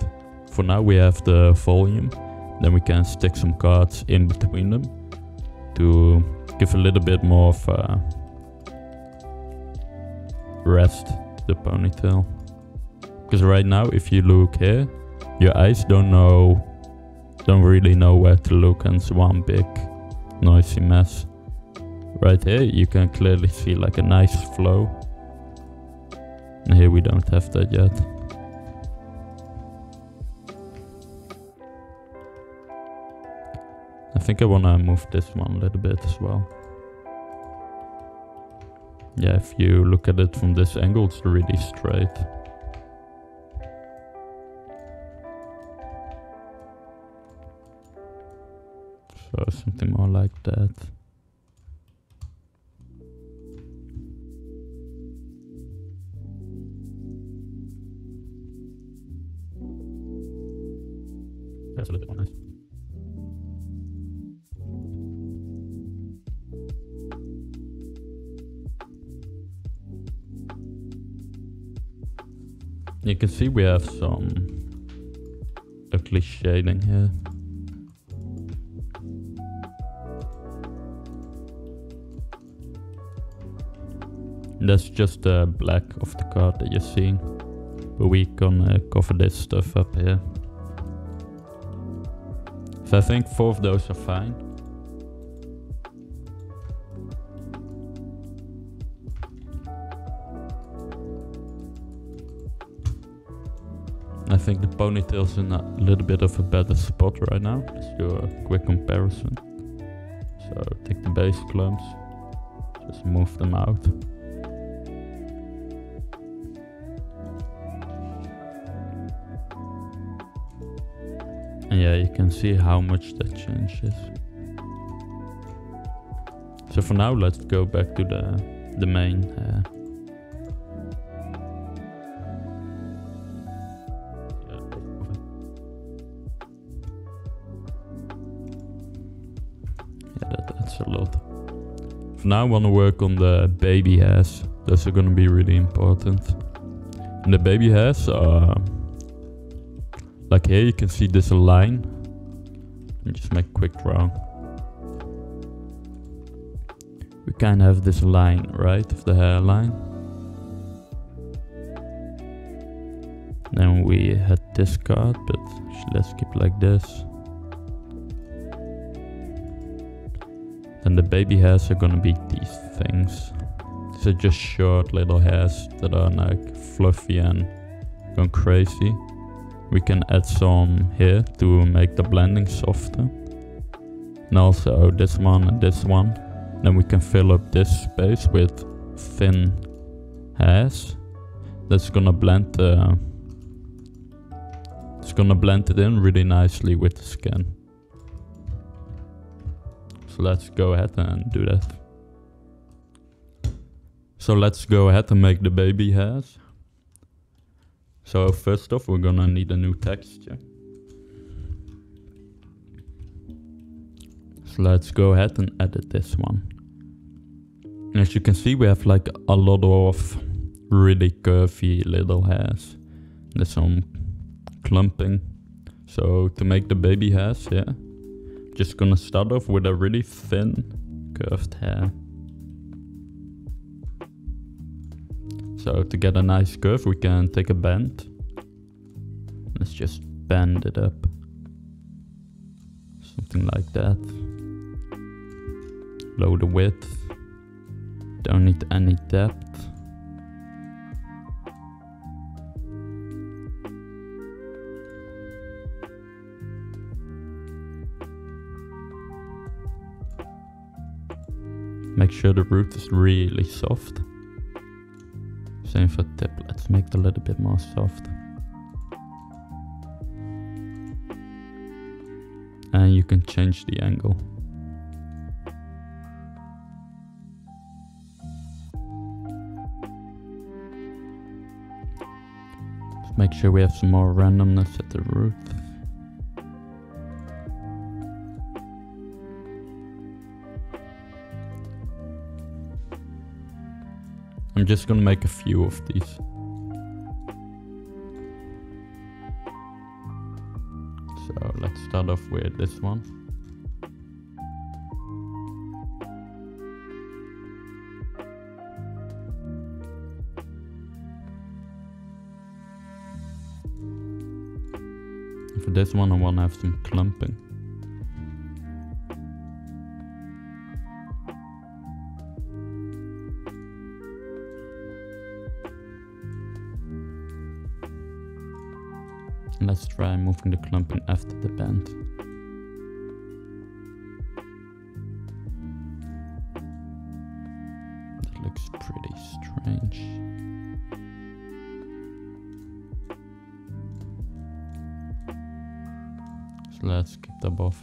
For now we have the volume. Then we can stick some cards in between them to give a little bit more of uh, rest the ponytail. Because right now, if you look here, your eyes don't know, don't really know where to look and it's one big noisy mess. Right here, you can clearly see like a nice flow. And here we don't have that yet. I think I wanna move this one a little bit as well. Yeah, if you look at it from this angle, it's really straight. Something more like that. That's a little bit more nice. You can see we have some uh, ugly shading here. That's just the black of the card that you're seeing. But we can uh, cover this stuff up here. So I think four of those are fine. I think the ponytail's in a little bit of a better spot right now. Let's do a quick comparison. So take the base clumps, just move them out. Yeah, you can see how much that changes. So for now, let's go back to the, the main. Uh, yeah, that, that's a lot. For now, I want to work on the baby hairs. Those are going to be really important. And the baby hairs are like here you can see this line. Let me just make a quick draw. We kind of have this line, right, of the hairline. Then we had this card, but let's keep like this. Then the baby hairs are gonna be these things. These are just short little hairs that are like fluffy and gone crazy. We can add some here to make the blending softer. And also oh, this one and this one. Then we can fill up this space with thin hairs. That's gonna blend the... It's gonna blend it in really nicely with the skin. So let's go ahead and do that. So let's go ahead and make the baby hairs. So first off we're gonna need a new texture. So let's go ahead and edit this one. As you can see we have like a lot of really curvy little hairs. There's some clumping. So to make the baby hairs, yeah, just gonna start off with a really thin curved hair. So to get a nice curve we can take a bend. Let's just bend it up. Something like that. Low the width. Don't need any depth. Make sure the root is really soft. Same for tip, let's make it a little bit more soft. And you can change the angle. Just make sure we have some more randomness at the root. I'm just gonna make a few of these. So let's start off with this one. For this one I wanna have some clumping. Let's try moving the clumping after the bend. That looks pretty strange. So let's keep the above.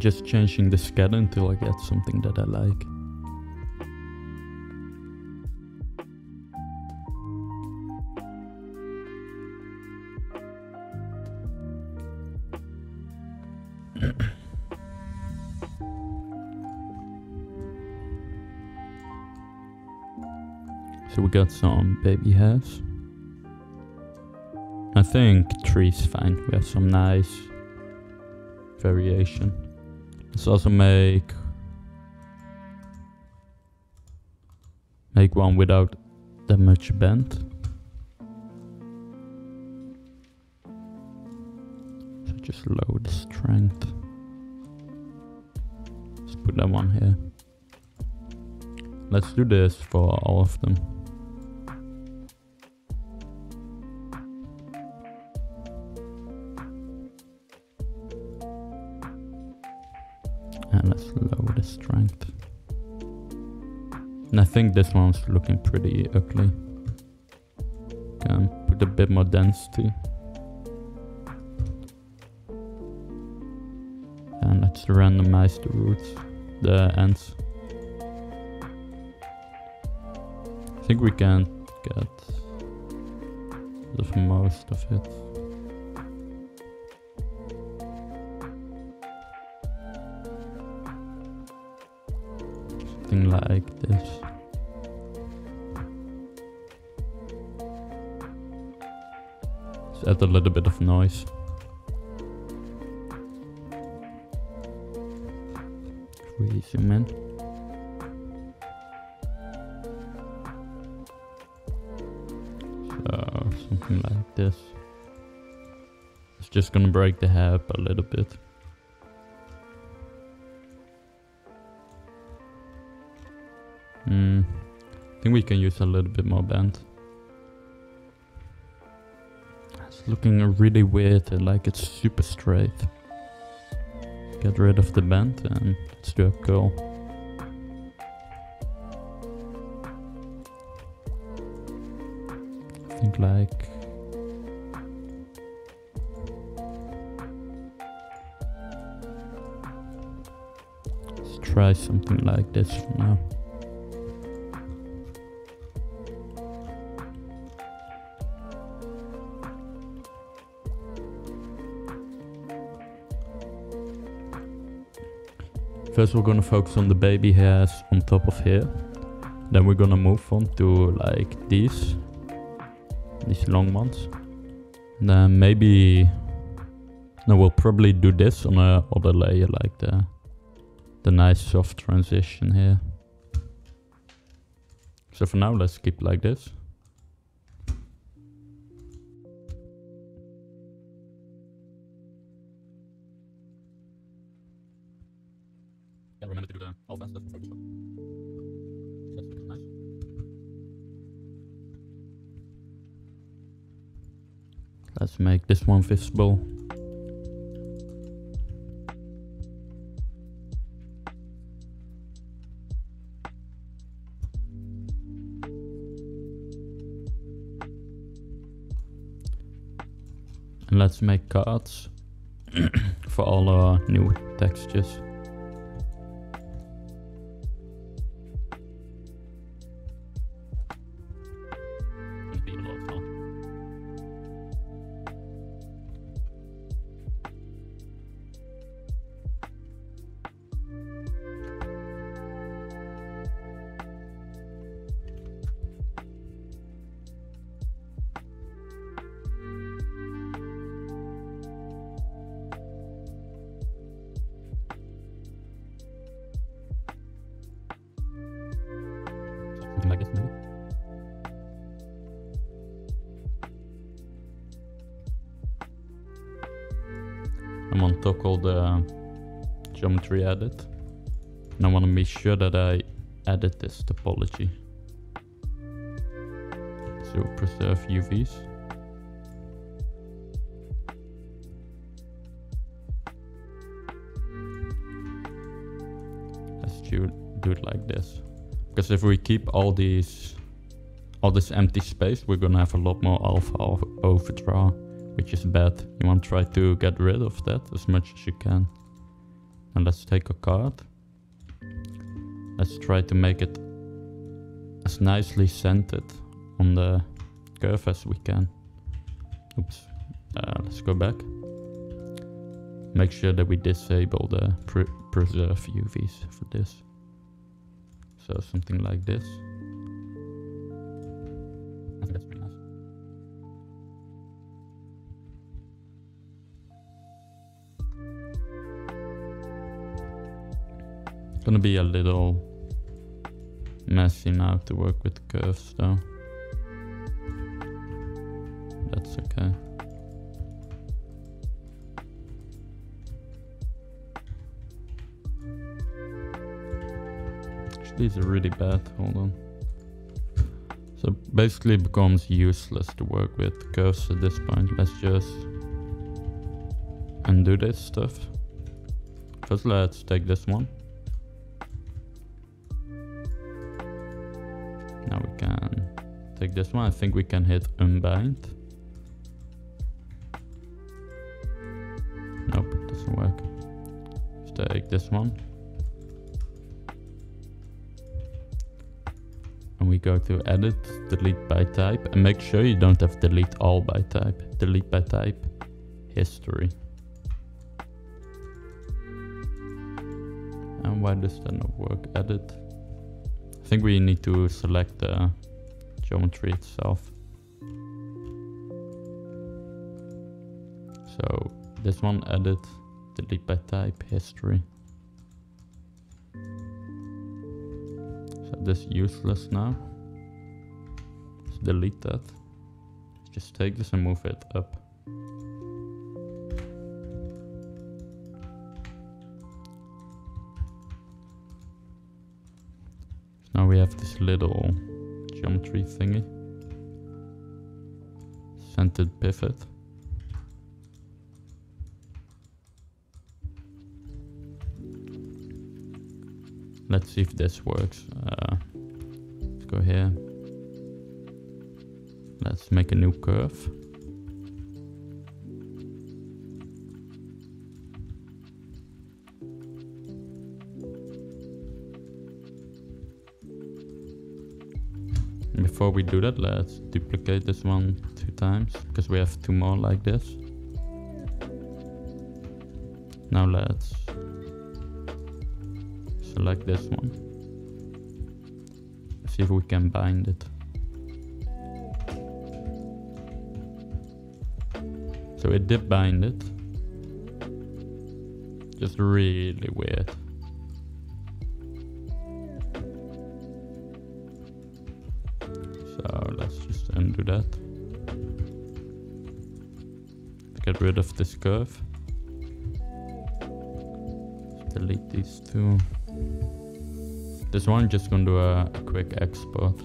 Just changing the scatter until I get something that I like. so we got some baby hairs. I think three's fine. We have some nice variation. Let's also make make one without that much bend. So just load strength. Let's put that one here. Let's do this for all of them. Think this one's looking pretty ugly. Can put a bit more density. And let's randomize the roots, the ends. I think we can get the most of it. Something like this. Add a little bit of noise. Zoom in. So something like this. It's just gonna break the up a little bit. Hmm. I think we can use a little bit more bend. Looking really weird and like it's super straight. Get rid of the bend and let's do a curl. I think like let's try something like this for now. First we're gonna focus on the baby hairs on top of here. Then we're gonna move on to like these. These long ones. Then maybe... No, we'll probably do this on a other layer like the, the nice soft transition here. So for now let's keep like this. Make this one visible. And let's make cards for all our new textures. That I edit this topology. So preserve UVs. Let's do, do it like this. Because if we keep all these all this empty space, we're gonna have a lot more alpha overdraw, which is bad. You want to try to get rid of that as much as you can. And let's take a card. Let's try to make it as nicely centered on the curve as we can. Oops. Uh, let's go back. Make sure that we disable the pre preserve UVs for this. So something like this. Gonna be a little messy now to work with curves though. That's okay. Actually, These are really bad. Hold on. So basically it becomes useless to work with curves at this point. Let's just undo this stuff. First let's take this one. Take this one. I think we can hit unbind. Nope, doesn't work. Let's take this one. and we go to edit, delete by type, and make sure you don't have delete all by type. Delete by type, history. And why does that not work? Edit. I think we need to select the geometry itself. So this one, edit, delete by type, history. So this useless now. Let's delete that. Let's. Just take this and move it up. Now we have this little geometry thingy. Scented pivot. Let's see if this works. Uh, let's go here. Let's make a new curve. Before we do that, let's duplicate this one two times, because we have two more like this. Now let's select this one. See if we can bind it. So it did bind it. Just really weird. Let's just undo that. Get rid of this curve. Delete these two. This one just gonna do a, a quick export.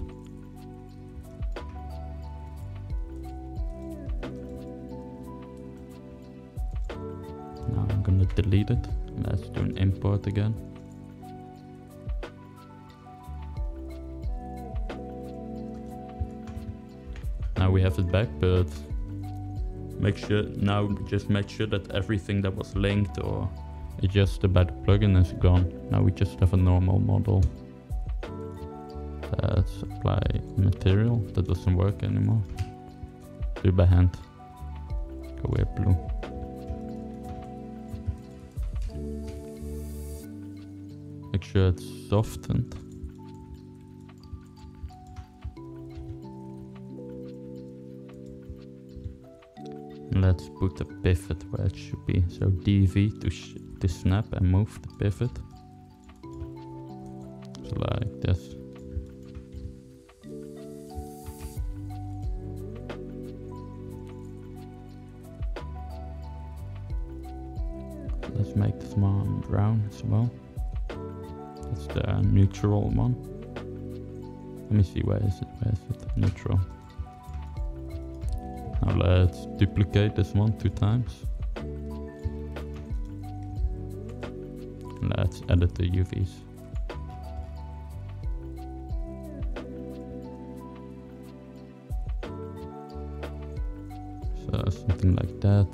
Now I'm gonna delete it. Let's do an import again. Have it back, but make sure now just make sure that everything that was linked or adjusted by the plugin is gone. Now we just have a normal model. Let's apply material. That doesn't work anymore. Do by hand. Go with blue. Make sure it's softened. Let's put the pivot where it should be. So DV to, to snap and move the pivot. So like this. Let's make this one brown as well. That's the neutral one. Let me see, where is it? Where is it? Neutral. Now let's uh, duplicate this one two times. Let's edit the UVs. So something like that.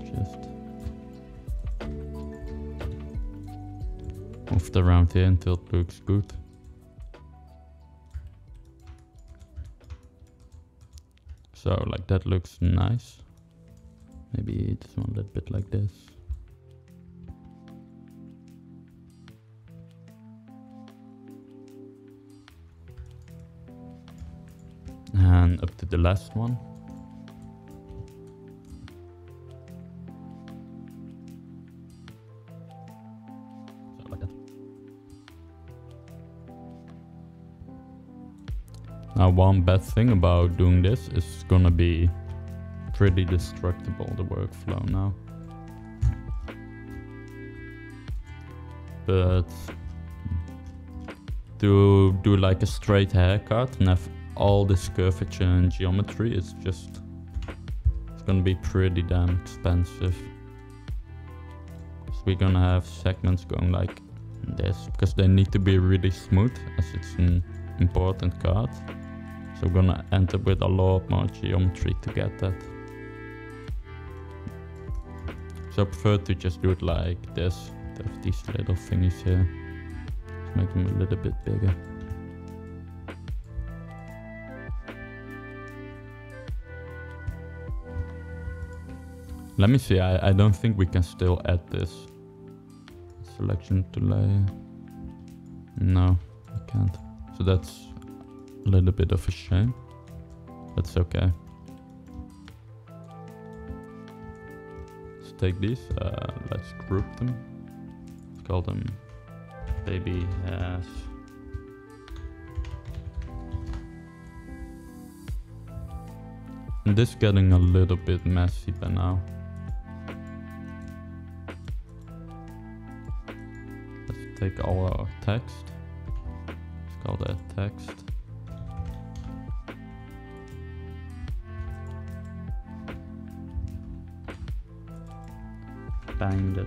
Just move it around here until it looks good. So like that looks nice. Maybe just one little bit like this. And up to the last one. Now one bad thing about doing this is gonna be pretty destructible, the workflow now. But to do like a straight haircut and have all this curvature and geometry is just it's gonna be pretty damn expensive. So we're gonna have segments going like this because they need to be really smooth as it's an important card. So gonna end up with a lot more geometry to get that. So I prefer to just do it like this. Have these little thingies here. Just make them a little bit bigger. Let me see, I, I don't think we can still add this. Selection to layer. No, I can't. So that's a little bit of a shame. That's okay. Let's take this. Uh, let's group them. Let's call them baby has And this getting a little bit messy by now. Let's take all our text. Let's call that text. Bang that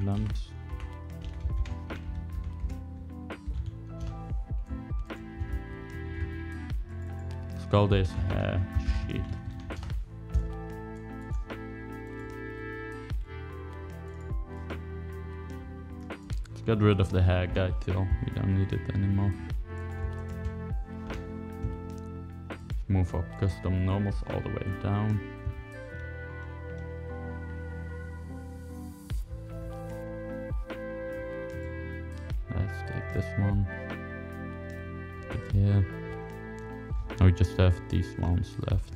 clumps. Let's call this hair sheet. Let's get rid of the hair guy too. We don't need it anymore. Move up custom normals all the way down. Take this one. Here. Now oh, we just have these ones left.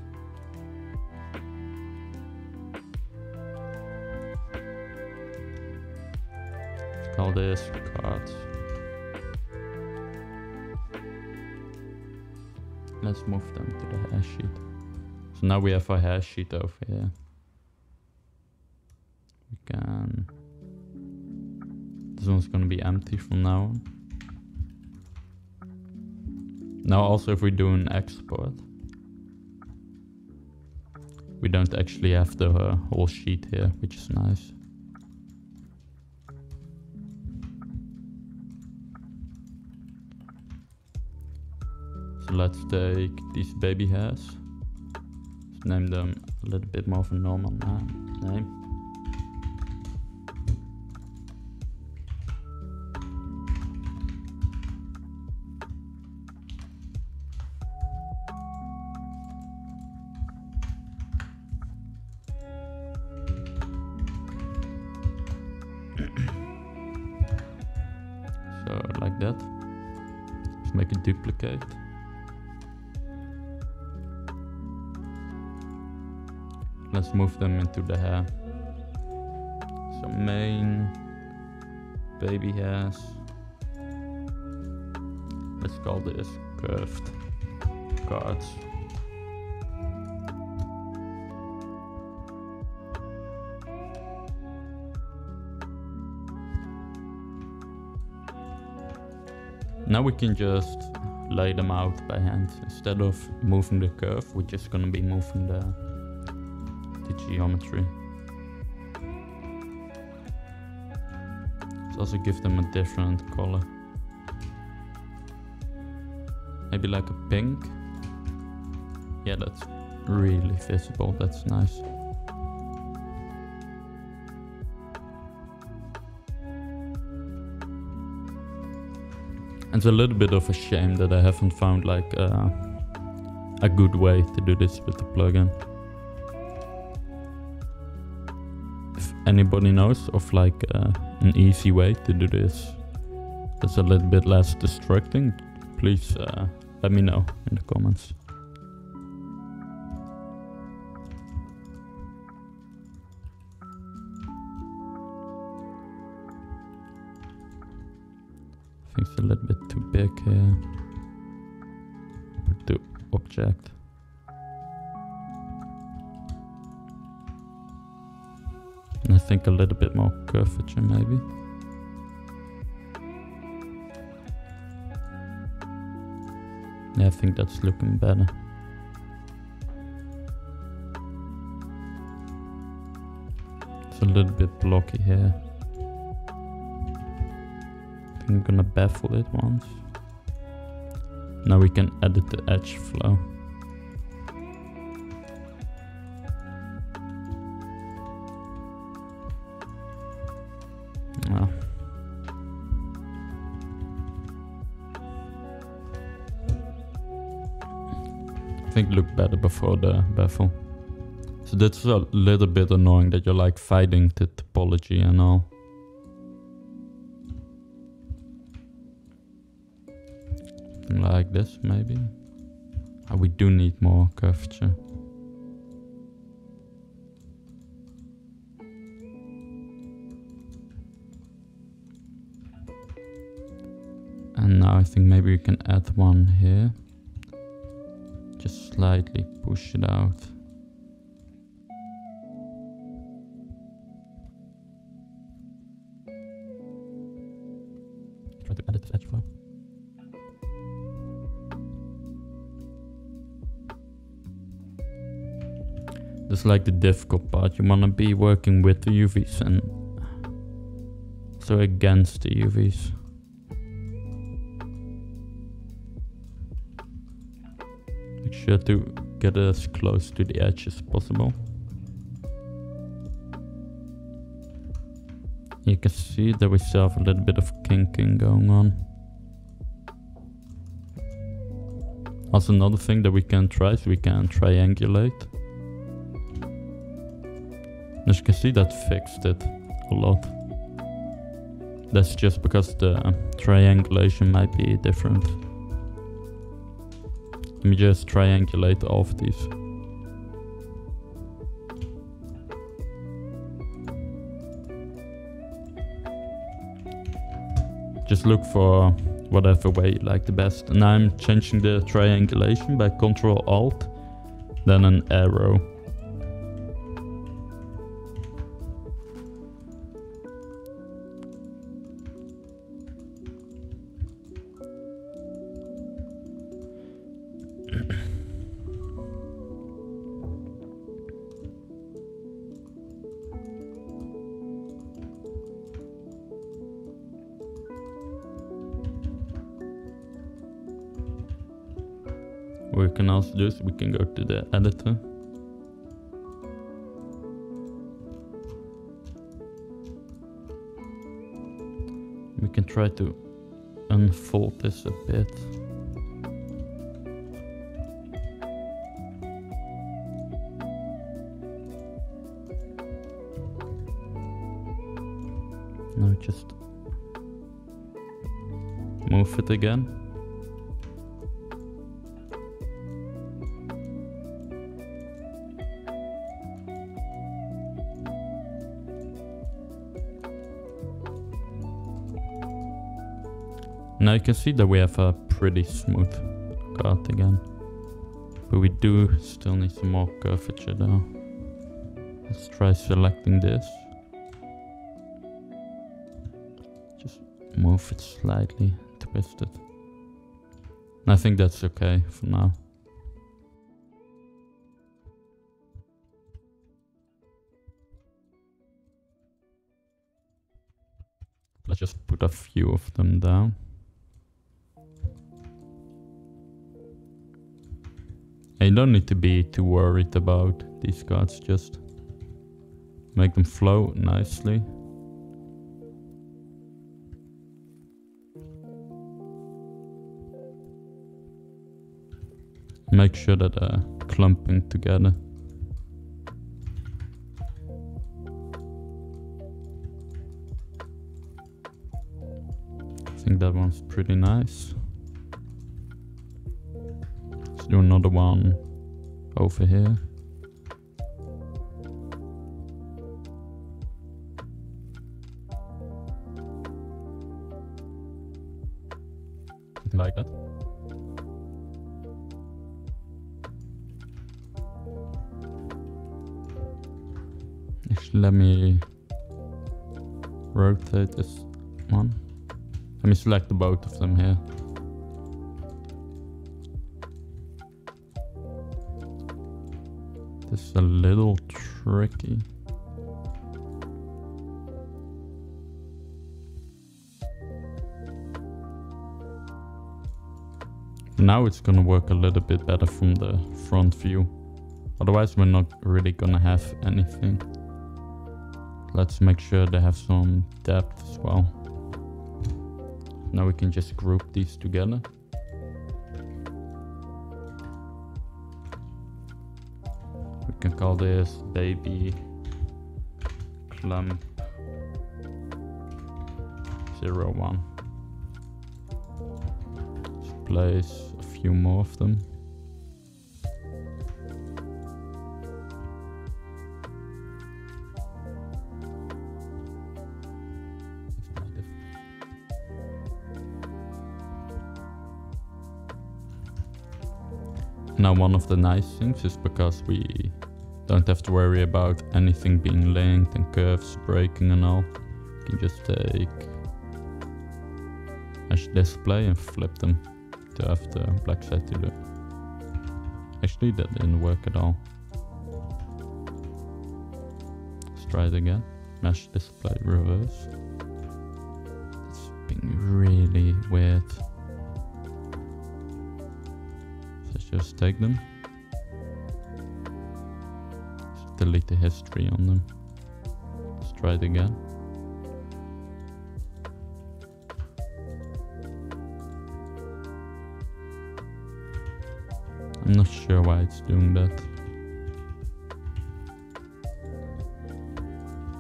Let's call this cards. Let's move them to the hair sheet. So now we have our hair sheet over here. This one's gonna be empty from now on. Now also if we do an export, we don't actually have the uh, whole sheet here, which is nice. So let's take these baby hairs, name them a little bit more of a normal name. Duplicate. Let's move them into the hair. So main baby hairs. Let's call this curved cards. Now we can just lay them out by hand. Instead of moving the curve, we're just gonna be moving the, the geometry. Let's also give them a different color. Maybe like a pink. Yeah, that's really visible. That's nice. It's a little bit of a shame that I haven't found like uh, a good way to do this with the plugin. If anybody knows of like uh, an easy way to do this that's a little bit less distracting, please uh, let me know in the comments. Too. Put the object. And I think a little bit more curvature maybe. Yeah, I think that's looking better. It's a little bit blocky here. I think I'm gonna bevel it once. Now we can edit the edge flow. Ah. I think looked better before the bevel. So that's a little bit annoying that you're like fighting the topology and all. Like this maybe. Ah, we do need more curvature. And now I think maybe we can add one here. Just slightly push it out. Is like the difficult part. You wanna be working with the UVs and so against the UVs. Make sure to get as close to the edge as possible. You can see that we still have a little bit of kinking going on. Also another thing that we can try is we can triangulate. As you can see that fixed it a lot. That's just because the triangulation might be different. Let me just triangulate all of these. Just look for whatever way you like the best. And I'm changing the triangulation by Control Alt, then an arrow. Can also do is we can go to the editor. We can try to unfold this a bit. Now just move it again. You can see that we have a pretty smooth cut again. But we do still need some more curvature though. Let's try selecting this. Just move it slightly, twist it. I think that's okay for now. Let's just put a few of them down. Don't need to be too worried about these cards, just make them flow nicely. Make sure that they're clumping together. I think that one's pretty nice do another one over here. Like that. Let me rotate this one. Let me select the both of them here. This is a little tricky. Now it's gonna work a little bit better from the front view. Otherwise we're not really gonna have anything. Let's make sure they have some depth as well. Now we can just group these together. Can call this baby clump zero one. Place a few more of them. Now one of the nice things is because we don't have to worry about anything being linked and curves breaking and all. You can just take mesh display and flip them to have the black side to the... Actually that didn't work at all. Let's try it again. Mesh display reverse. It's being really weird. Let's just take them. Delete the history on them. Let's try it again. I'm not sure why it's doing that.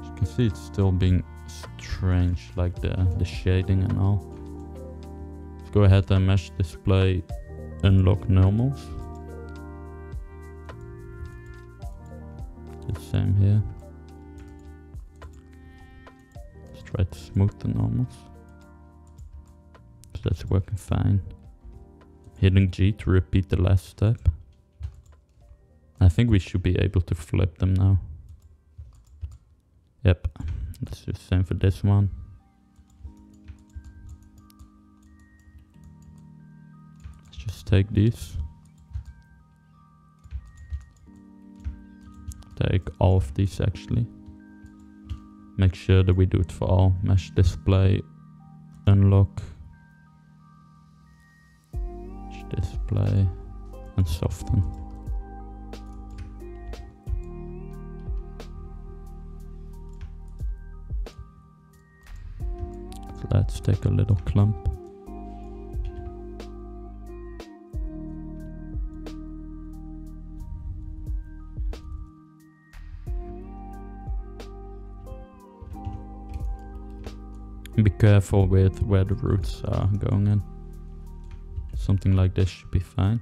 As you can see it's still being strange, like the, the shading and all. Let's go ahead and mesh display unlock normals. Here. Let's try to smooth the normals. So that's working fine. Hitting G to repeat the last step. I think we should be able to flip them now. Yep, let's do the same for this one. Let's just take these. Take all of these actually. Make sure that we do it for all. Mesh display, unlock, mesh display and soften. Let's take a little clump. Be careful with where the roots are going in. Something like this should be fine.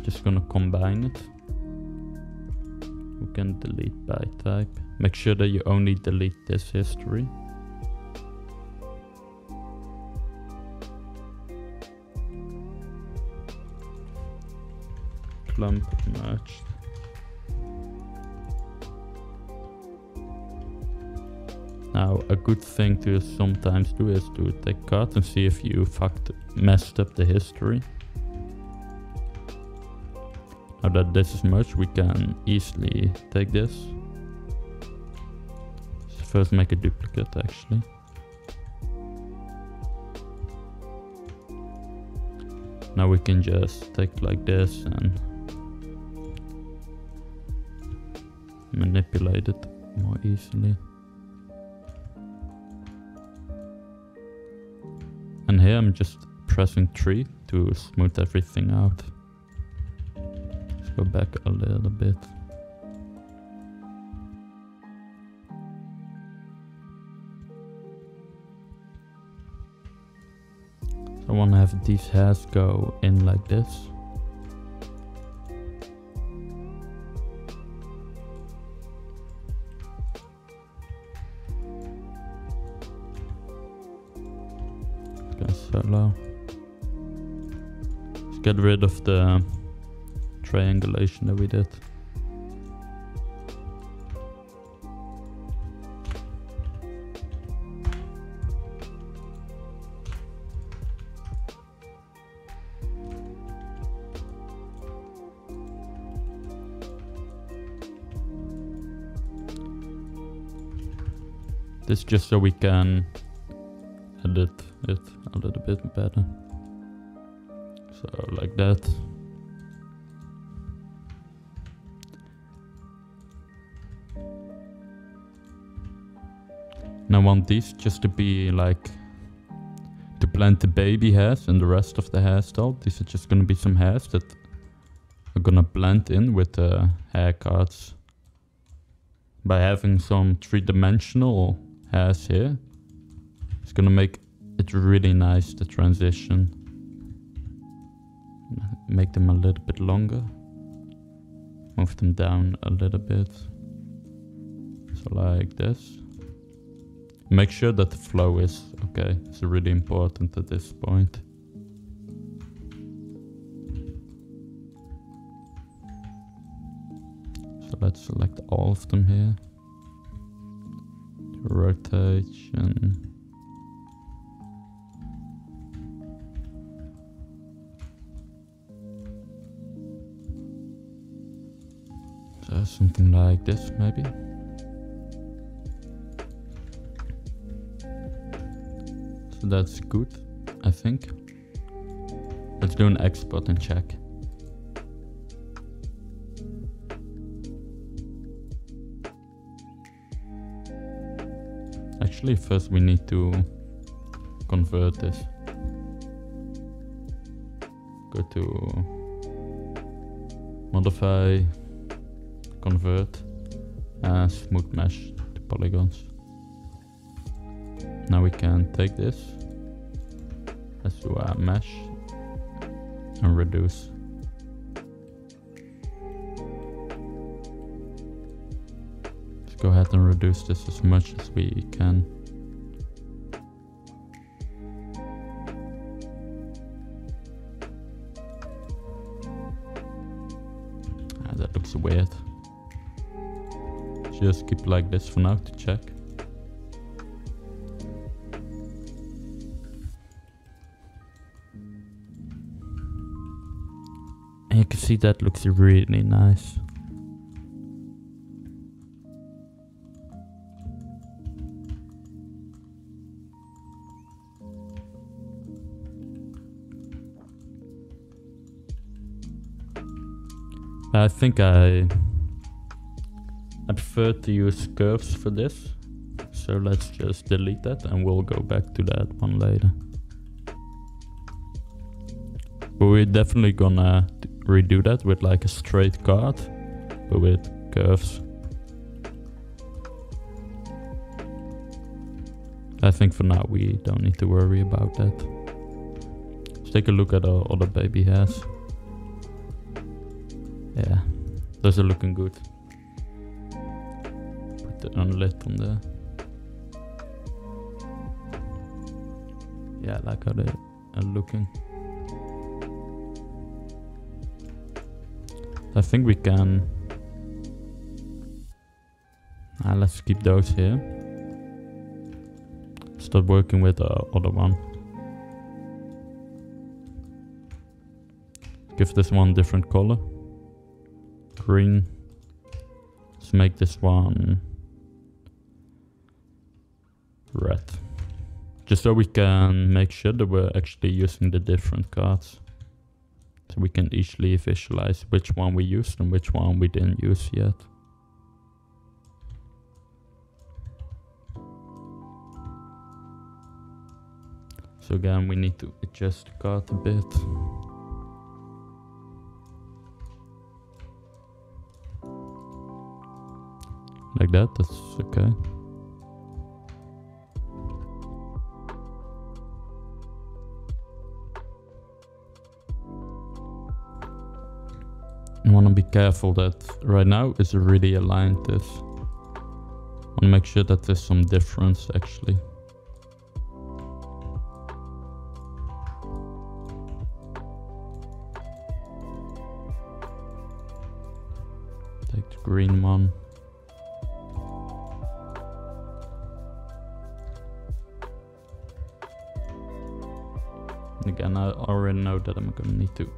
Just gonna combine it. We can delete by type. Make sure that you only delete this history. Clump merged. A good thing to sometimes do is to take cut and see if you fucked, messed up the history. Now that this is merged, we can easily take this. First make a duplicate actually. Now we can just take like this and manipulate it more easily. Here I'm just pressing 3 to smooth everything out. Let's go back a little bit. So I want to have these hairs go in like this. Low. Let's get rid of the triangulation that we did. This just so we can it a little bit better. So like that. And I want these just to be like to blend the baby hairs and the rest of the hairstyle. These are just gonna be some hairs that are gonna blend in with the hair cards by having some three-dimensional hairs here. It's gonna make it's really nice the transition. Make them a little bit longer. Move them down a little bit. So like this. Make sure that the flow is okay. It's really important at this point. So let's select all of them here. rotation. So something like this maybe. So that's good, I think. Let's do an export and check. Actually, first we need to convert this. Go to modify, convert, uh, smooth mesh to polygons. Now we can take this, let's do a mesh and reduce. Let's go ahead and reduce this as much as we can. Ah, that looks weird. Just keep like this for now to check. And you can see that looks really nice. I think I I prefer to use curves for this. So let's just delete that and we'll go back to that one later. But we're definitely gonna redo that with like a straight card, but with curves. I think for now we don't need to worry about that. Let's take a look at our other baby hairs. Yeah, those are looking good. Unlit on there. Yeah, I like how they are looking. I think we can. Ah, let's keep those here. Start working with the other one. Give this one different color. Green. Let's make this one red. Just so we can make sure that we're actually using the different cards. So we can easily visualize which one we used and which one we didn't use yet. So again, we need to adjust the card a bit. Like that, that's okay. Want to be careful that right now it's really aligned this. Want to make sure that there's some difference actually. Take the green one. Again, I already know that I'm gonna need to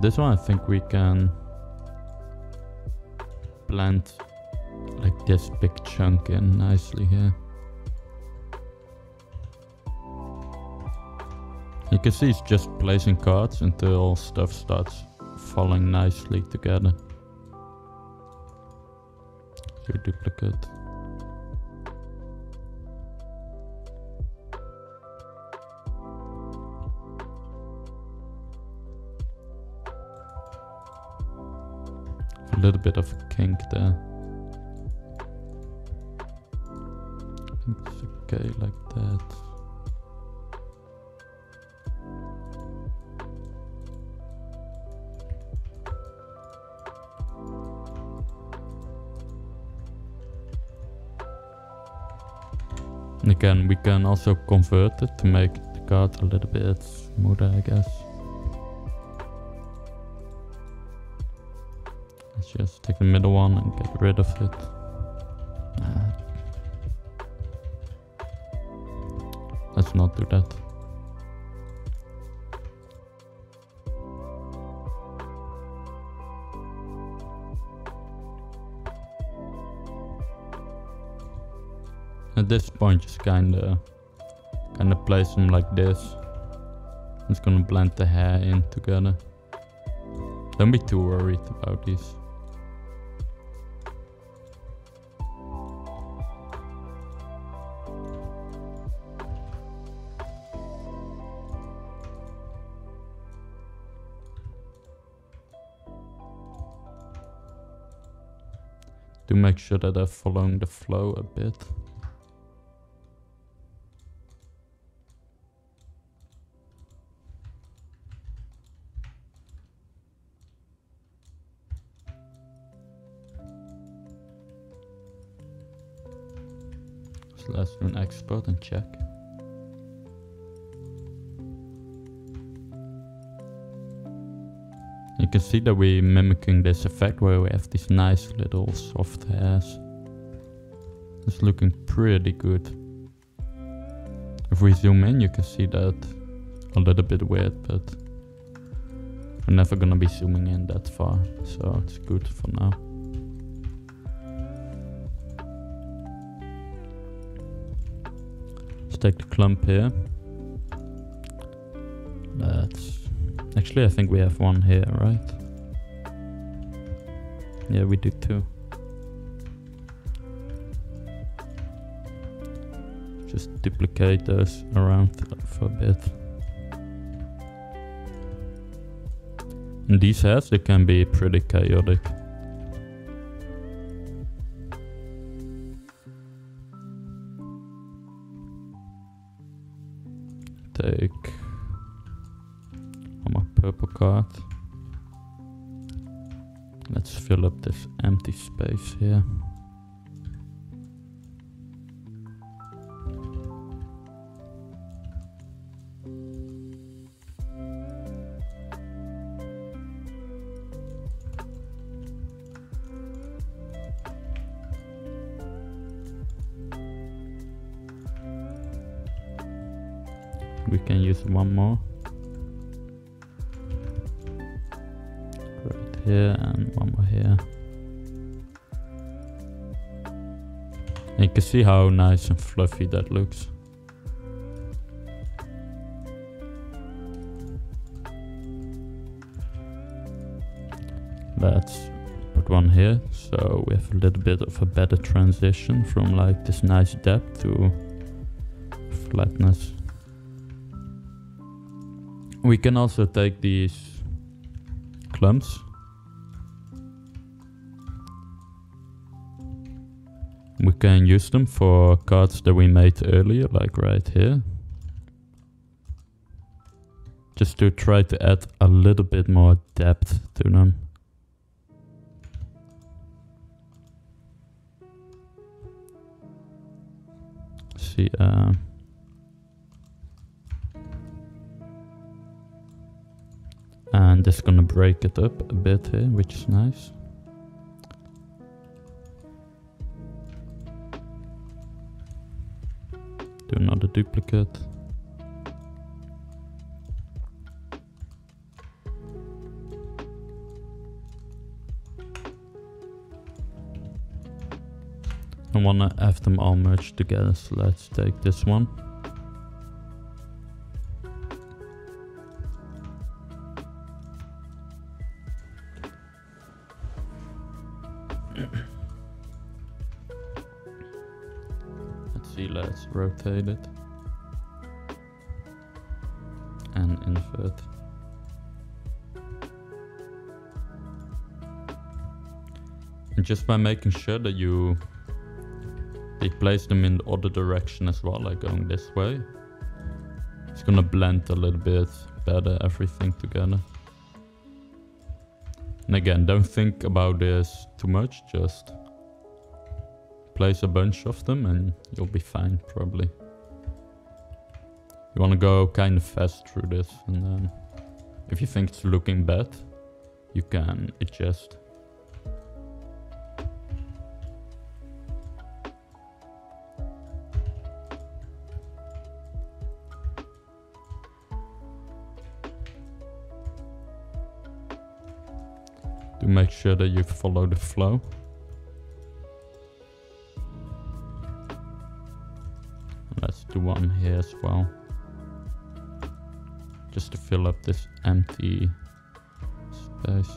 This one I think we can plant like this big chunk in nicely here. You can see it's just placing cards until stuff starts falling nicely together. So duplicate. A little bit of kink there. It's okay like that. Again, we can also convert it to make the card a little bit smoother, I guess. Let's just take the middle one and get rid of it. Nah. Let's not do that. This point, just kinda, kinda place them like this. It's gonna blend the hair in together. Don't be too worried about these. To make sure that I'm following the flow a bit. Do an export and check. You can see that we're mimicking this effect where we have these nice little soft hairs. It's looking pretty good. If we zoom in, you can see that a little bit weird, but we're never gonna be zooming in that far, so it's good for now. Let's take the clump here. Let's Actually, I think we have one here, right? Yeah, we do too. Just duplicate those around for a bit. And these heads, they can be pretty chaotic. Nice and fluffy that looks. Let's put one here, so we have a little bit of a better transition from like this nice depth to flatness. We can also take these clumps We can use them for cards that we made earlier, like right here. Just to try to add a little bit more depth to them. see, uh, and this is gonna break it up a bit here, which is nice. Duplicate. I wanna have them all merged together, so let's take this one. Let's see, let's rotate it just by making sure that you they place them in the other direction as well, like going this way, it's gonna blend a little bit better everything together. And again, don't think about this too much, just place a bunch of them and you'll be fine, probably. You want to go kind of fast through this and then if you think it's looking bad, you can adjust. Make sure that you follow the flow. Let's do one here as well just to fill up this empty space.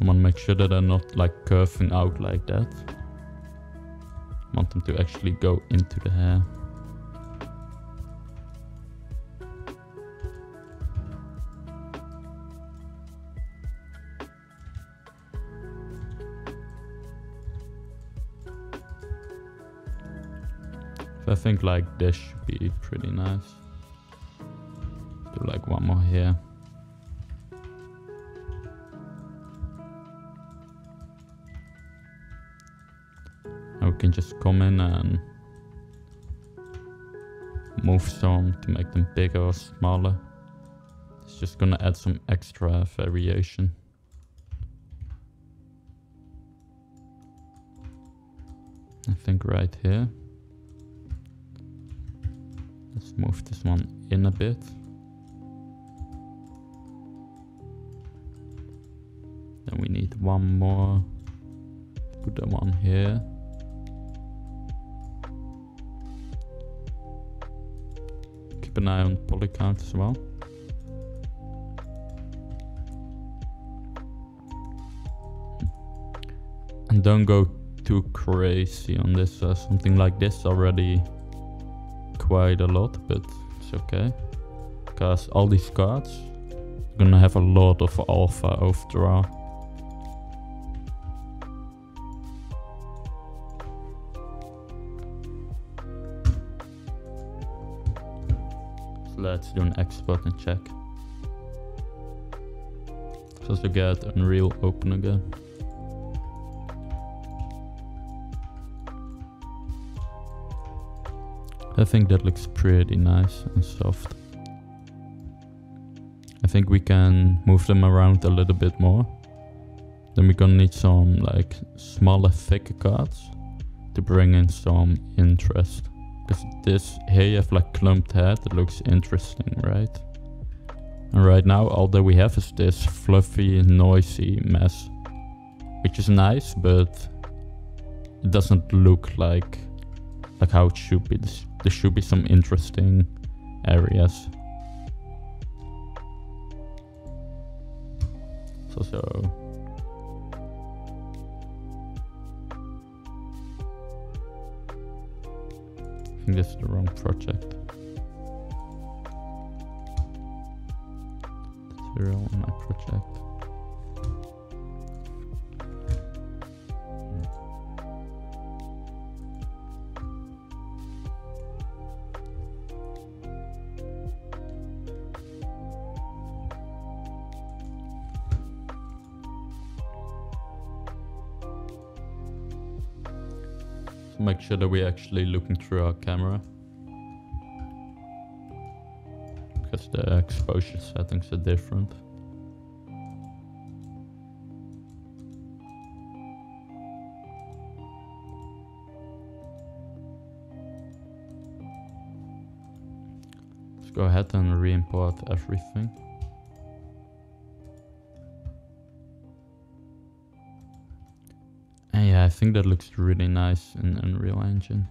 I want to make sure that they're not like curving out like that. I want them to actually go into the hair. Think like this should be pretty nice do like one more here. Now we can just come in and move some to make them bigger or smaller. It's just gonna add some extra variation. I think right here. Move this one in a bit. Then we need one more. Put that one here. Keep an eye on poly count as well. And don't go too crazy on this. Uh, something like this already quite a lot, but it's okay. Because all these cards are gonna have a lot of alpha overdraw. So let's do an export and check. Just to get Unreal open again. I think that looks pretty nice and soft. I think we can move them around a little bit more. Then we're gonna need some like smaller thicker cards to bring in some interest. Because this here you have like clumped head, it looks interesting, right? And right now all that we have is this fluffy, noisy mess. Which is nice, but it doesn't look like like how it should be. There should be some interesting areas. So so I think this is the wrong project. Zero on my project. That we're actually looking through our camera. Because the exposure settings are different. Let's go ahead and re-import everything. Think that looks really nice in Unreal Engine.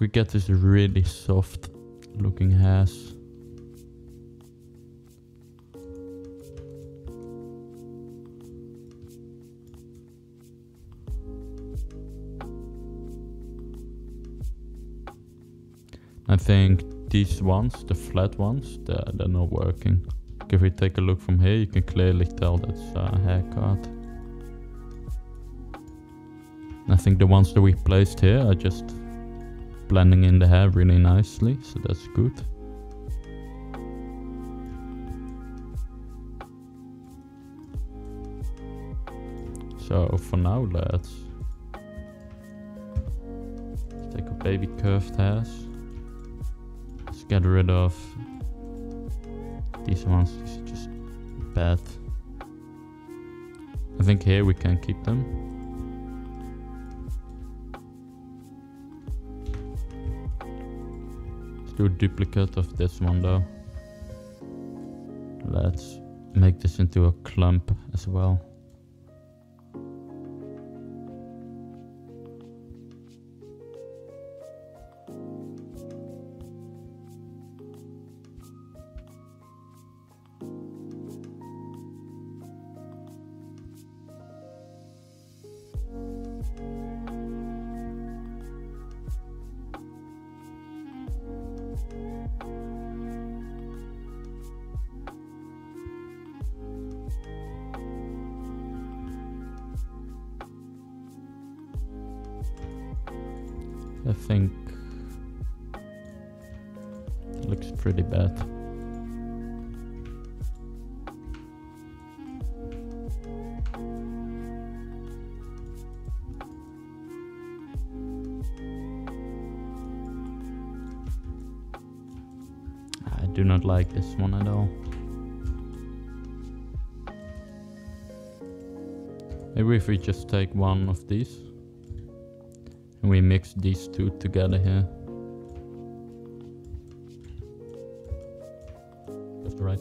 We get this really soft looking hairs. I think these ones, the flat ones, they're, they're not working if we take a look from here, you can clearly tell that's a uh, hair card. I think the ones that we placed here are just blending in the hair really nicely, so that's good. So for now, let's take a baby curved hairs. Let's get rid of these ones. These are just bad. I think here we can keep them. Let's do a duplicate of this one though. Let's make this into a clump as well. One of these and we mix these two together here. Left to right.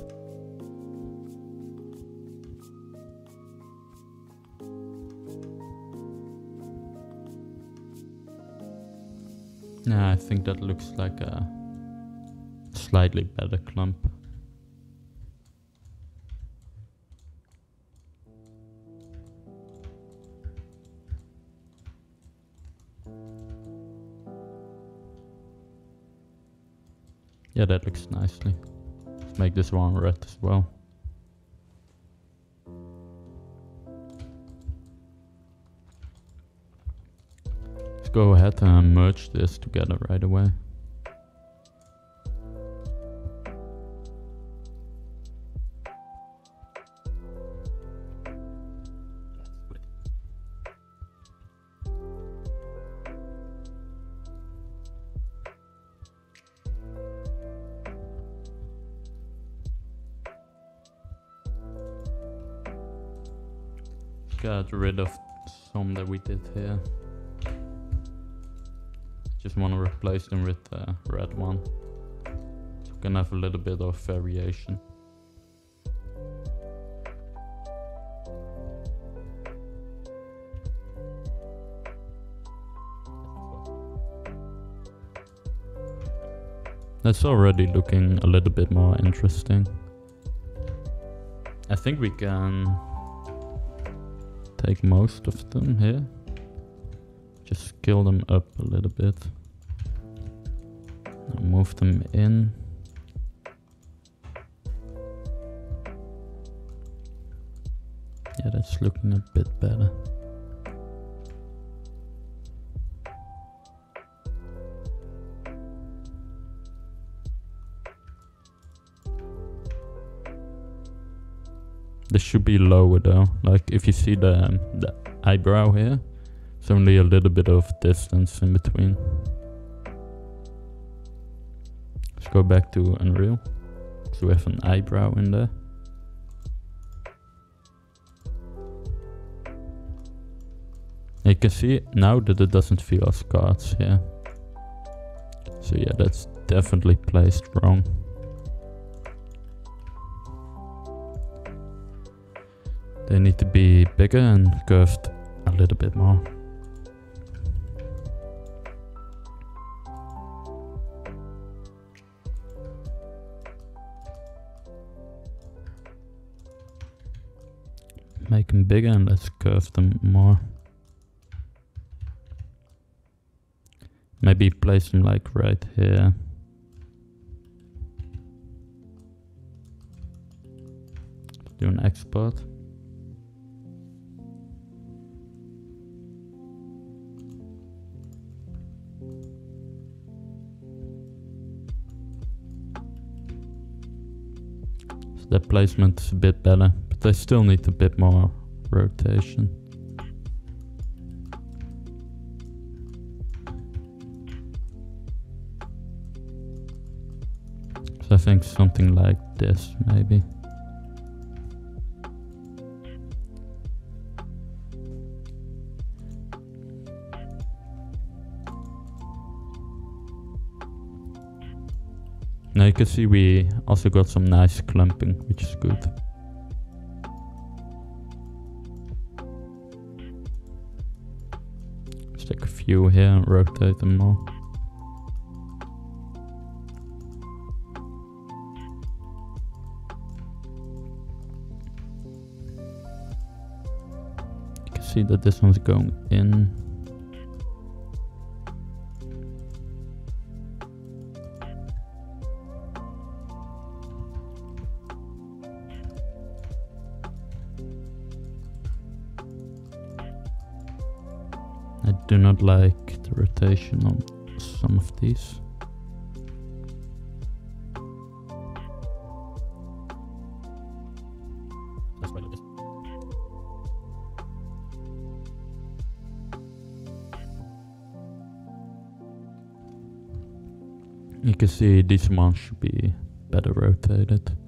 Yeah, I think that looks like a slightly better clump. Yeah, that looks nicely. Let's make this one red as well. Let's go ahead and merge this together right away. Here. Just want to replace them with the red one. So we can have a little bit of variation. That's already looking a little bit more interesting. I think we can take most of them here. Scale them up a little bit. Move them in. Yeah, that's looking a bit better. This should be lower though. Like if you see the the eyebrow here, it's only a little bit of distance in between. Let's go back to Unreal. So we have an eyebrow in there. You can see now that it doesn't feel as cards here. So yeah, that's definitely placed wrong. They need to be bigger and curved a little bit more. Make them bigger and let's curve them more. Maybe place them like right here. Do an export. So the placement is a bit better, they still need a bit more rotation. So I think something like this maybe. Now you can see we also got some nice clumping, which is good. Few here and rotate them more. You can see that this one's going in. Do not like the rotation on some of these. You can see this one should be better rotated.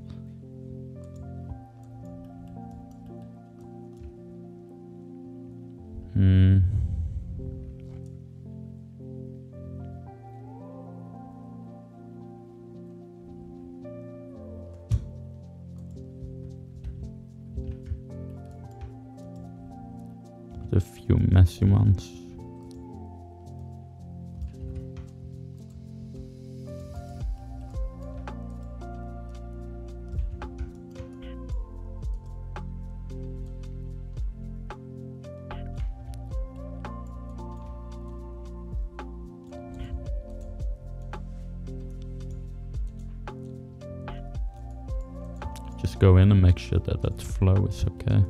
Is okay.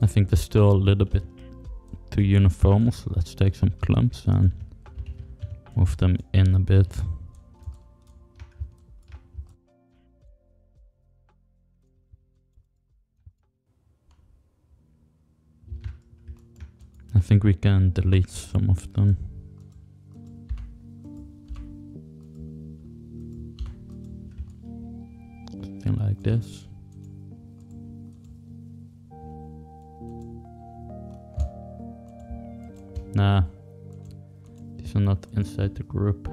I think they're still a little bit too uniform, so let's take some clumps and move them in a bit. Think we can delete some of them. Something like this. Nah, these are not inside the group.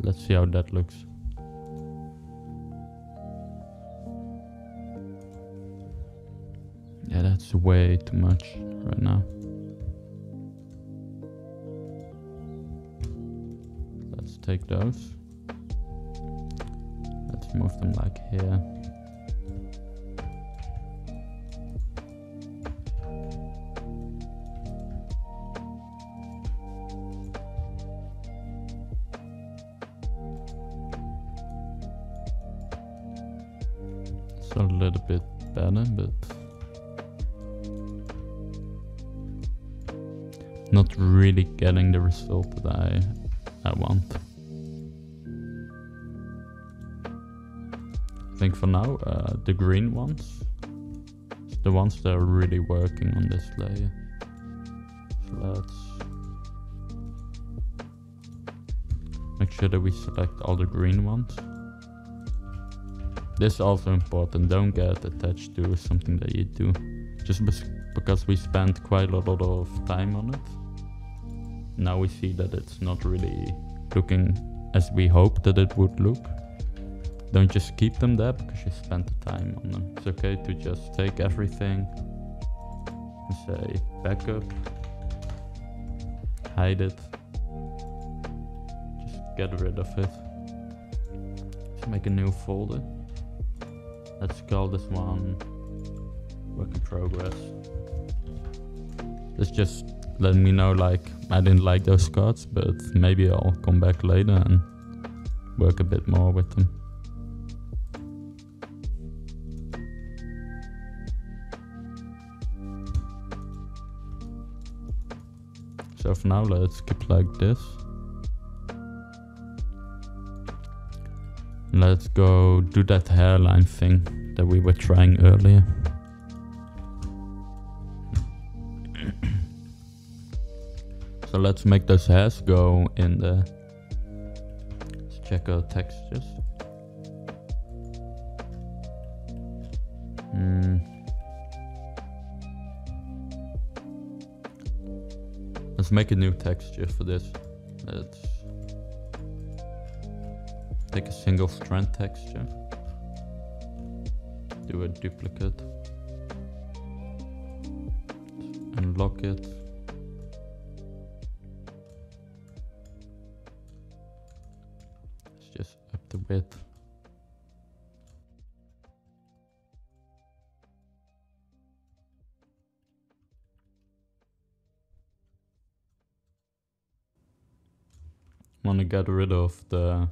Let's see how that looks. Way too much right now. Let's take those. Let's move them like here. The result that I I want. I think for now, uh, the green ones, the ones that are really working on this layer. So let's make sure that we select all the green ones. This is also important, don't get attached to something that you do. Just because we spent quite a lot of time on it. Now we see that it's not really looking as we hoped that it would look. Don't just keep them there because you spent the time on them. It's okay to just take everything and say backup, hide it, just get rid of it. Let's make a new folder. Let's call this one work in progress. This just let me know like I didn't like those cards, but maybe I'll come back later and work a bit more with them. So So for now, let's keep like this. Let's go do that hairline thing that we were trying earlier. So let's make this hairs go in the... Let's check our textures. Hmm. Let's make a new texture for this. Let's take a single strand texture. Do a duplicate. Unlock it. Width. want to get rid of the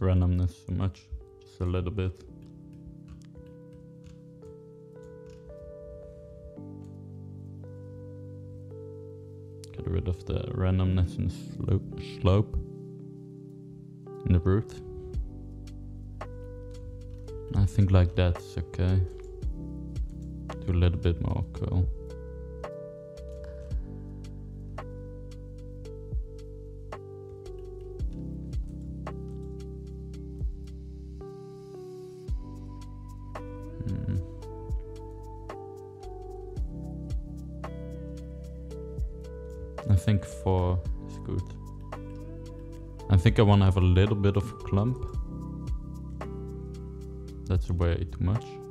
randomness so much, just a little bit. Get rid of the randomness and slope, slope in the root. I think like that's okay. Do a little bit more curl. Hmm. I think four is good. I think I want to have a little bit of a clump. That's way too much.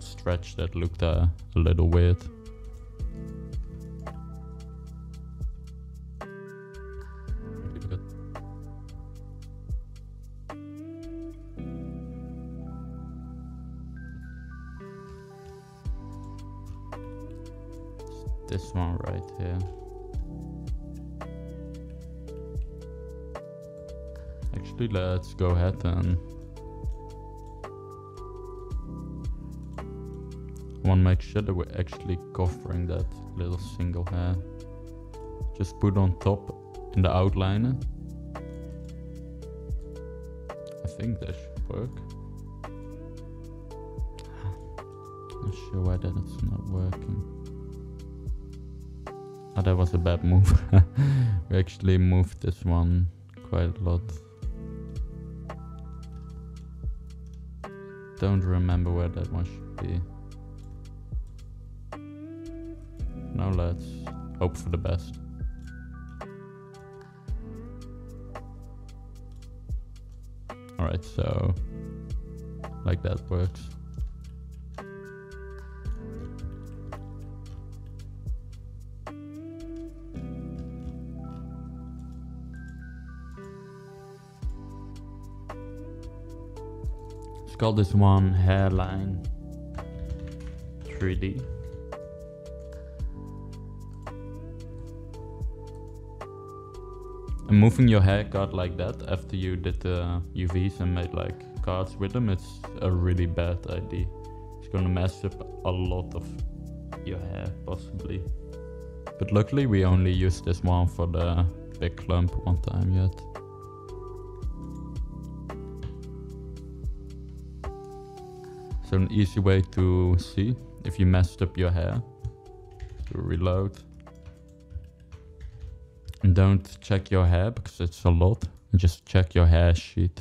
Stretched that looked uh, a little weird. This one right here. Actually, let's go ahead and make sure that we're actually covering that little single hair. Just put on top in the outliner. I think that should work. Not sure why that it's not working. Oh, that was a bad move. we actually moved this one quite a lot. Don't remember where that one should be. Now let's hope for the best. Alright, so like that works. Let's call this one hairline 3D. Moving your haircut like that after you did the UVs and made like cards with them, it's a really bad idea. It's gonna mess up a lot of your hair, possibly. But luckily we only used this one for the big clump one time yet. So an easy way to see if you messed up your hair, to reload don't check your hair because it's a lot. Just check your hair sheet.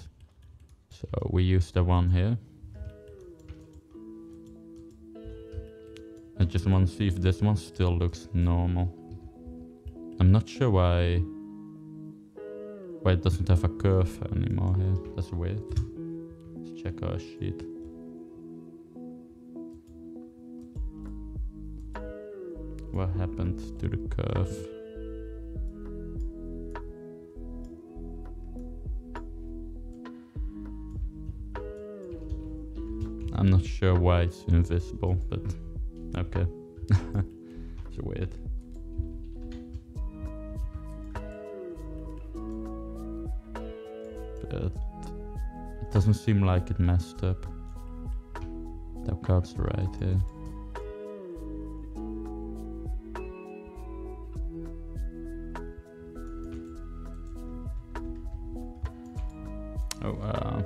So we use the one here. I just want to see if this one still looks normal. I'm not sure why... Why it doesn't have a curve anymore here. That's weird. Let's check our sheet. What happened to the curve? I'm not sure why it's invisible, but okay. it's weird. But it doesn't seem like it messed up. That card's right here. Oh, uh,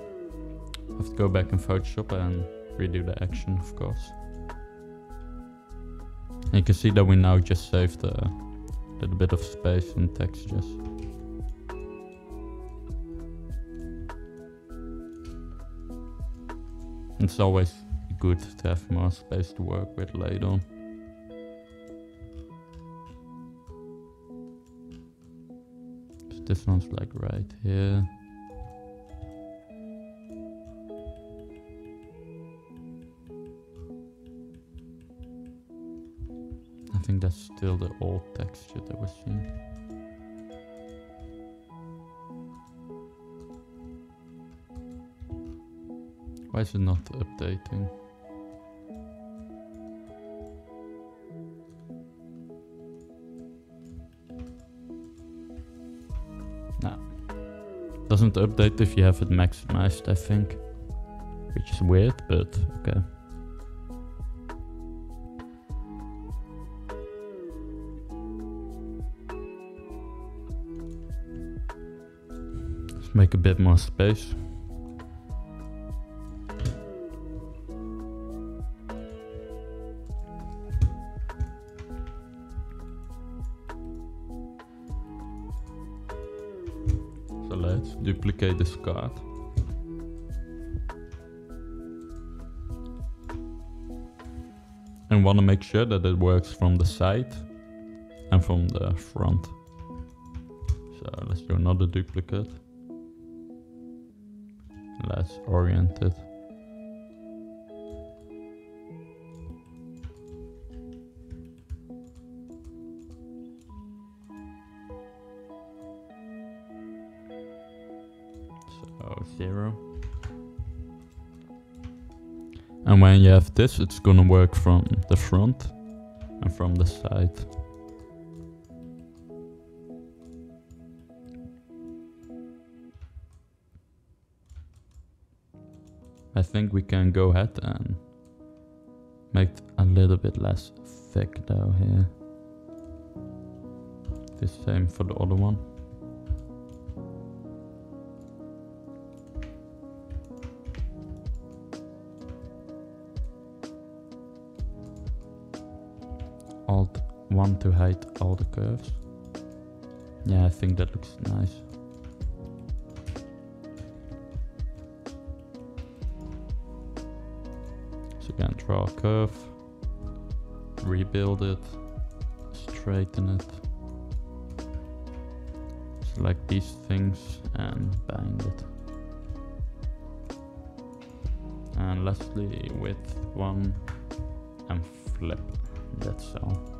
I have to go back in Photoshop and redo the action, of course. And you can see that we now just saved a little bit of space in textures. It's always good to have more space to work with later on. So this one's like right here. Think that's still the old texture that we're seeing. Why is it not updating? Nah. Doesn't update if you have it maximized, I think. Which is weird, but okay. Make a bit more space. So let's duplicate this card. And want to make sure that it works from the side and from the front. So let's do another duplicate. Let's orient it. So zero. And when you have this, it's gonna work from the front and from the side. Think we can go ahead and make it a little bit less thick though here. The same for the other one. Alt 1 to hide all the curves. Yeah, I think that looks nice. Draw a curve, rebuild it, straighten it. Select these things and bind it. And lastly, width 1 and flip. That's all.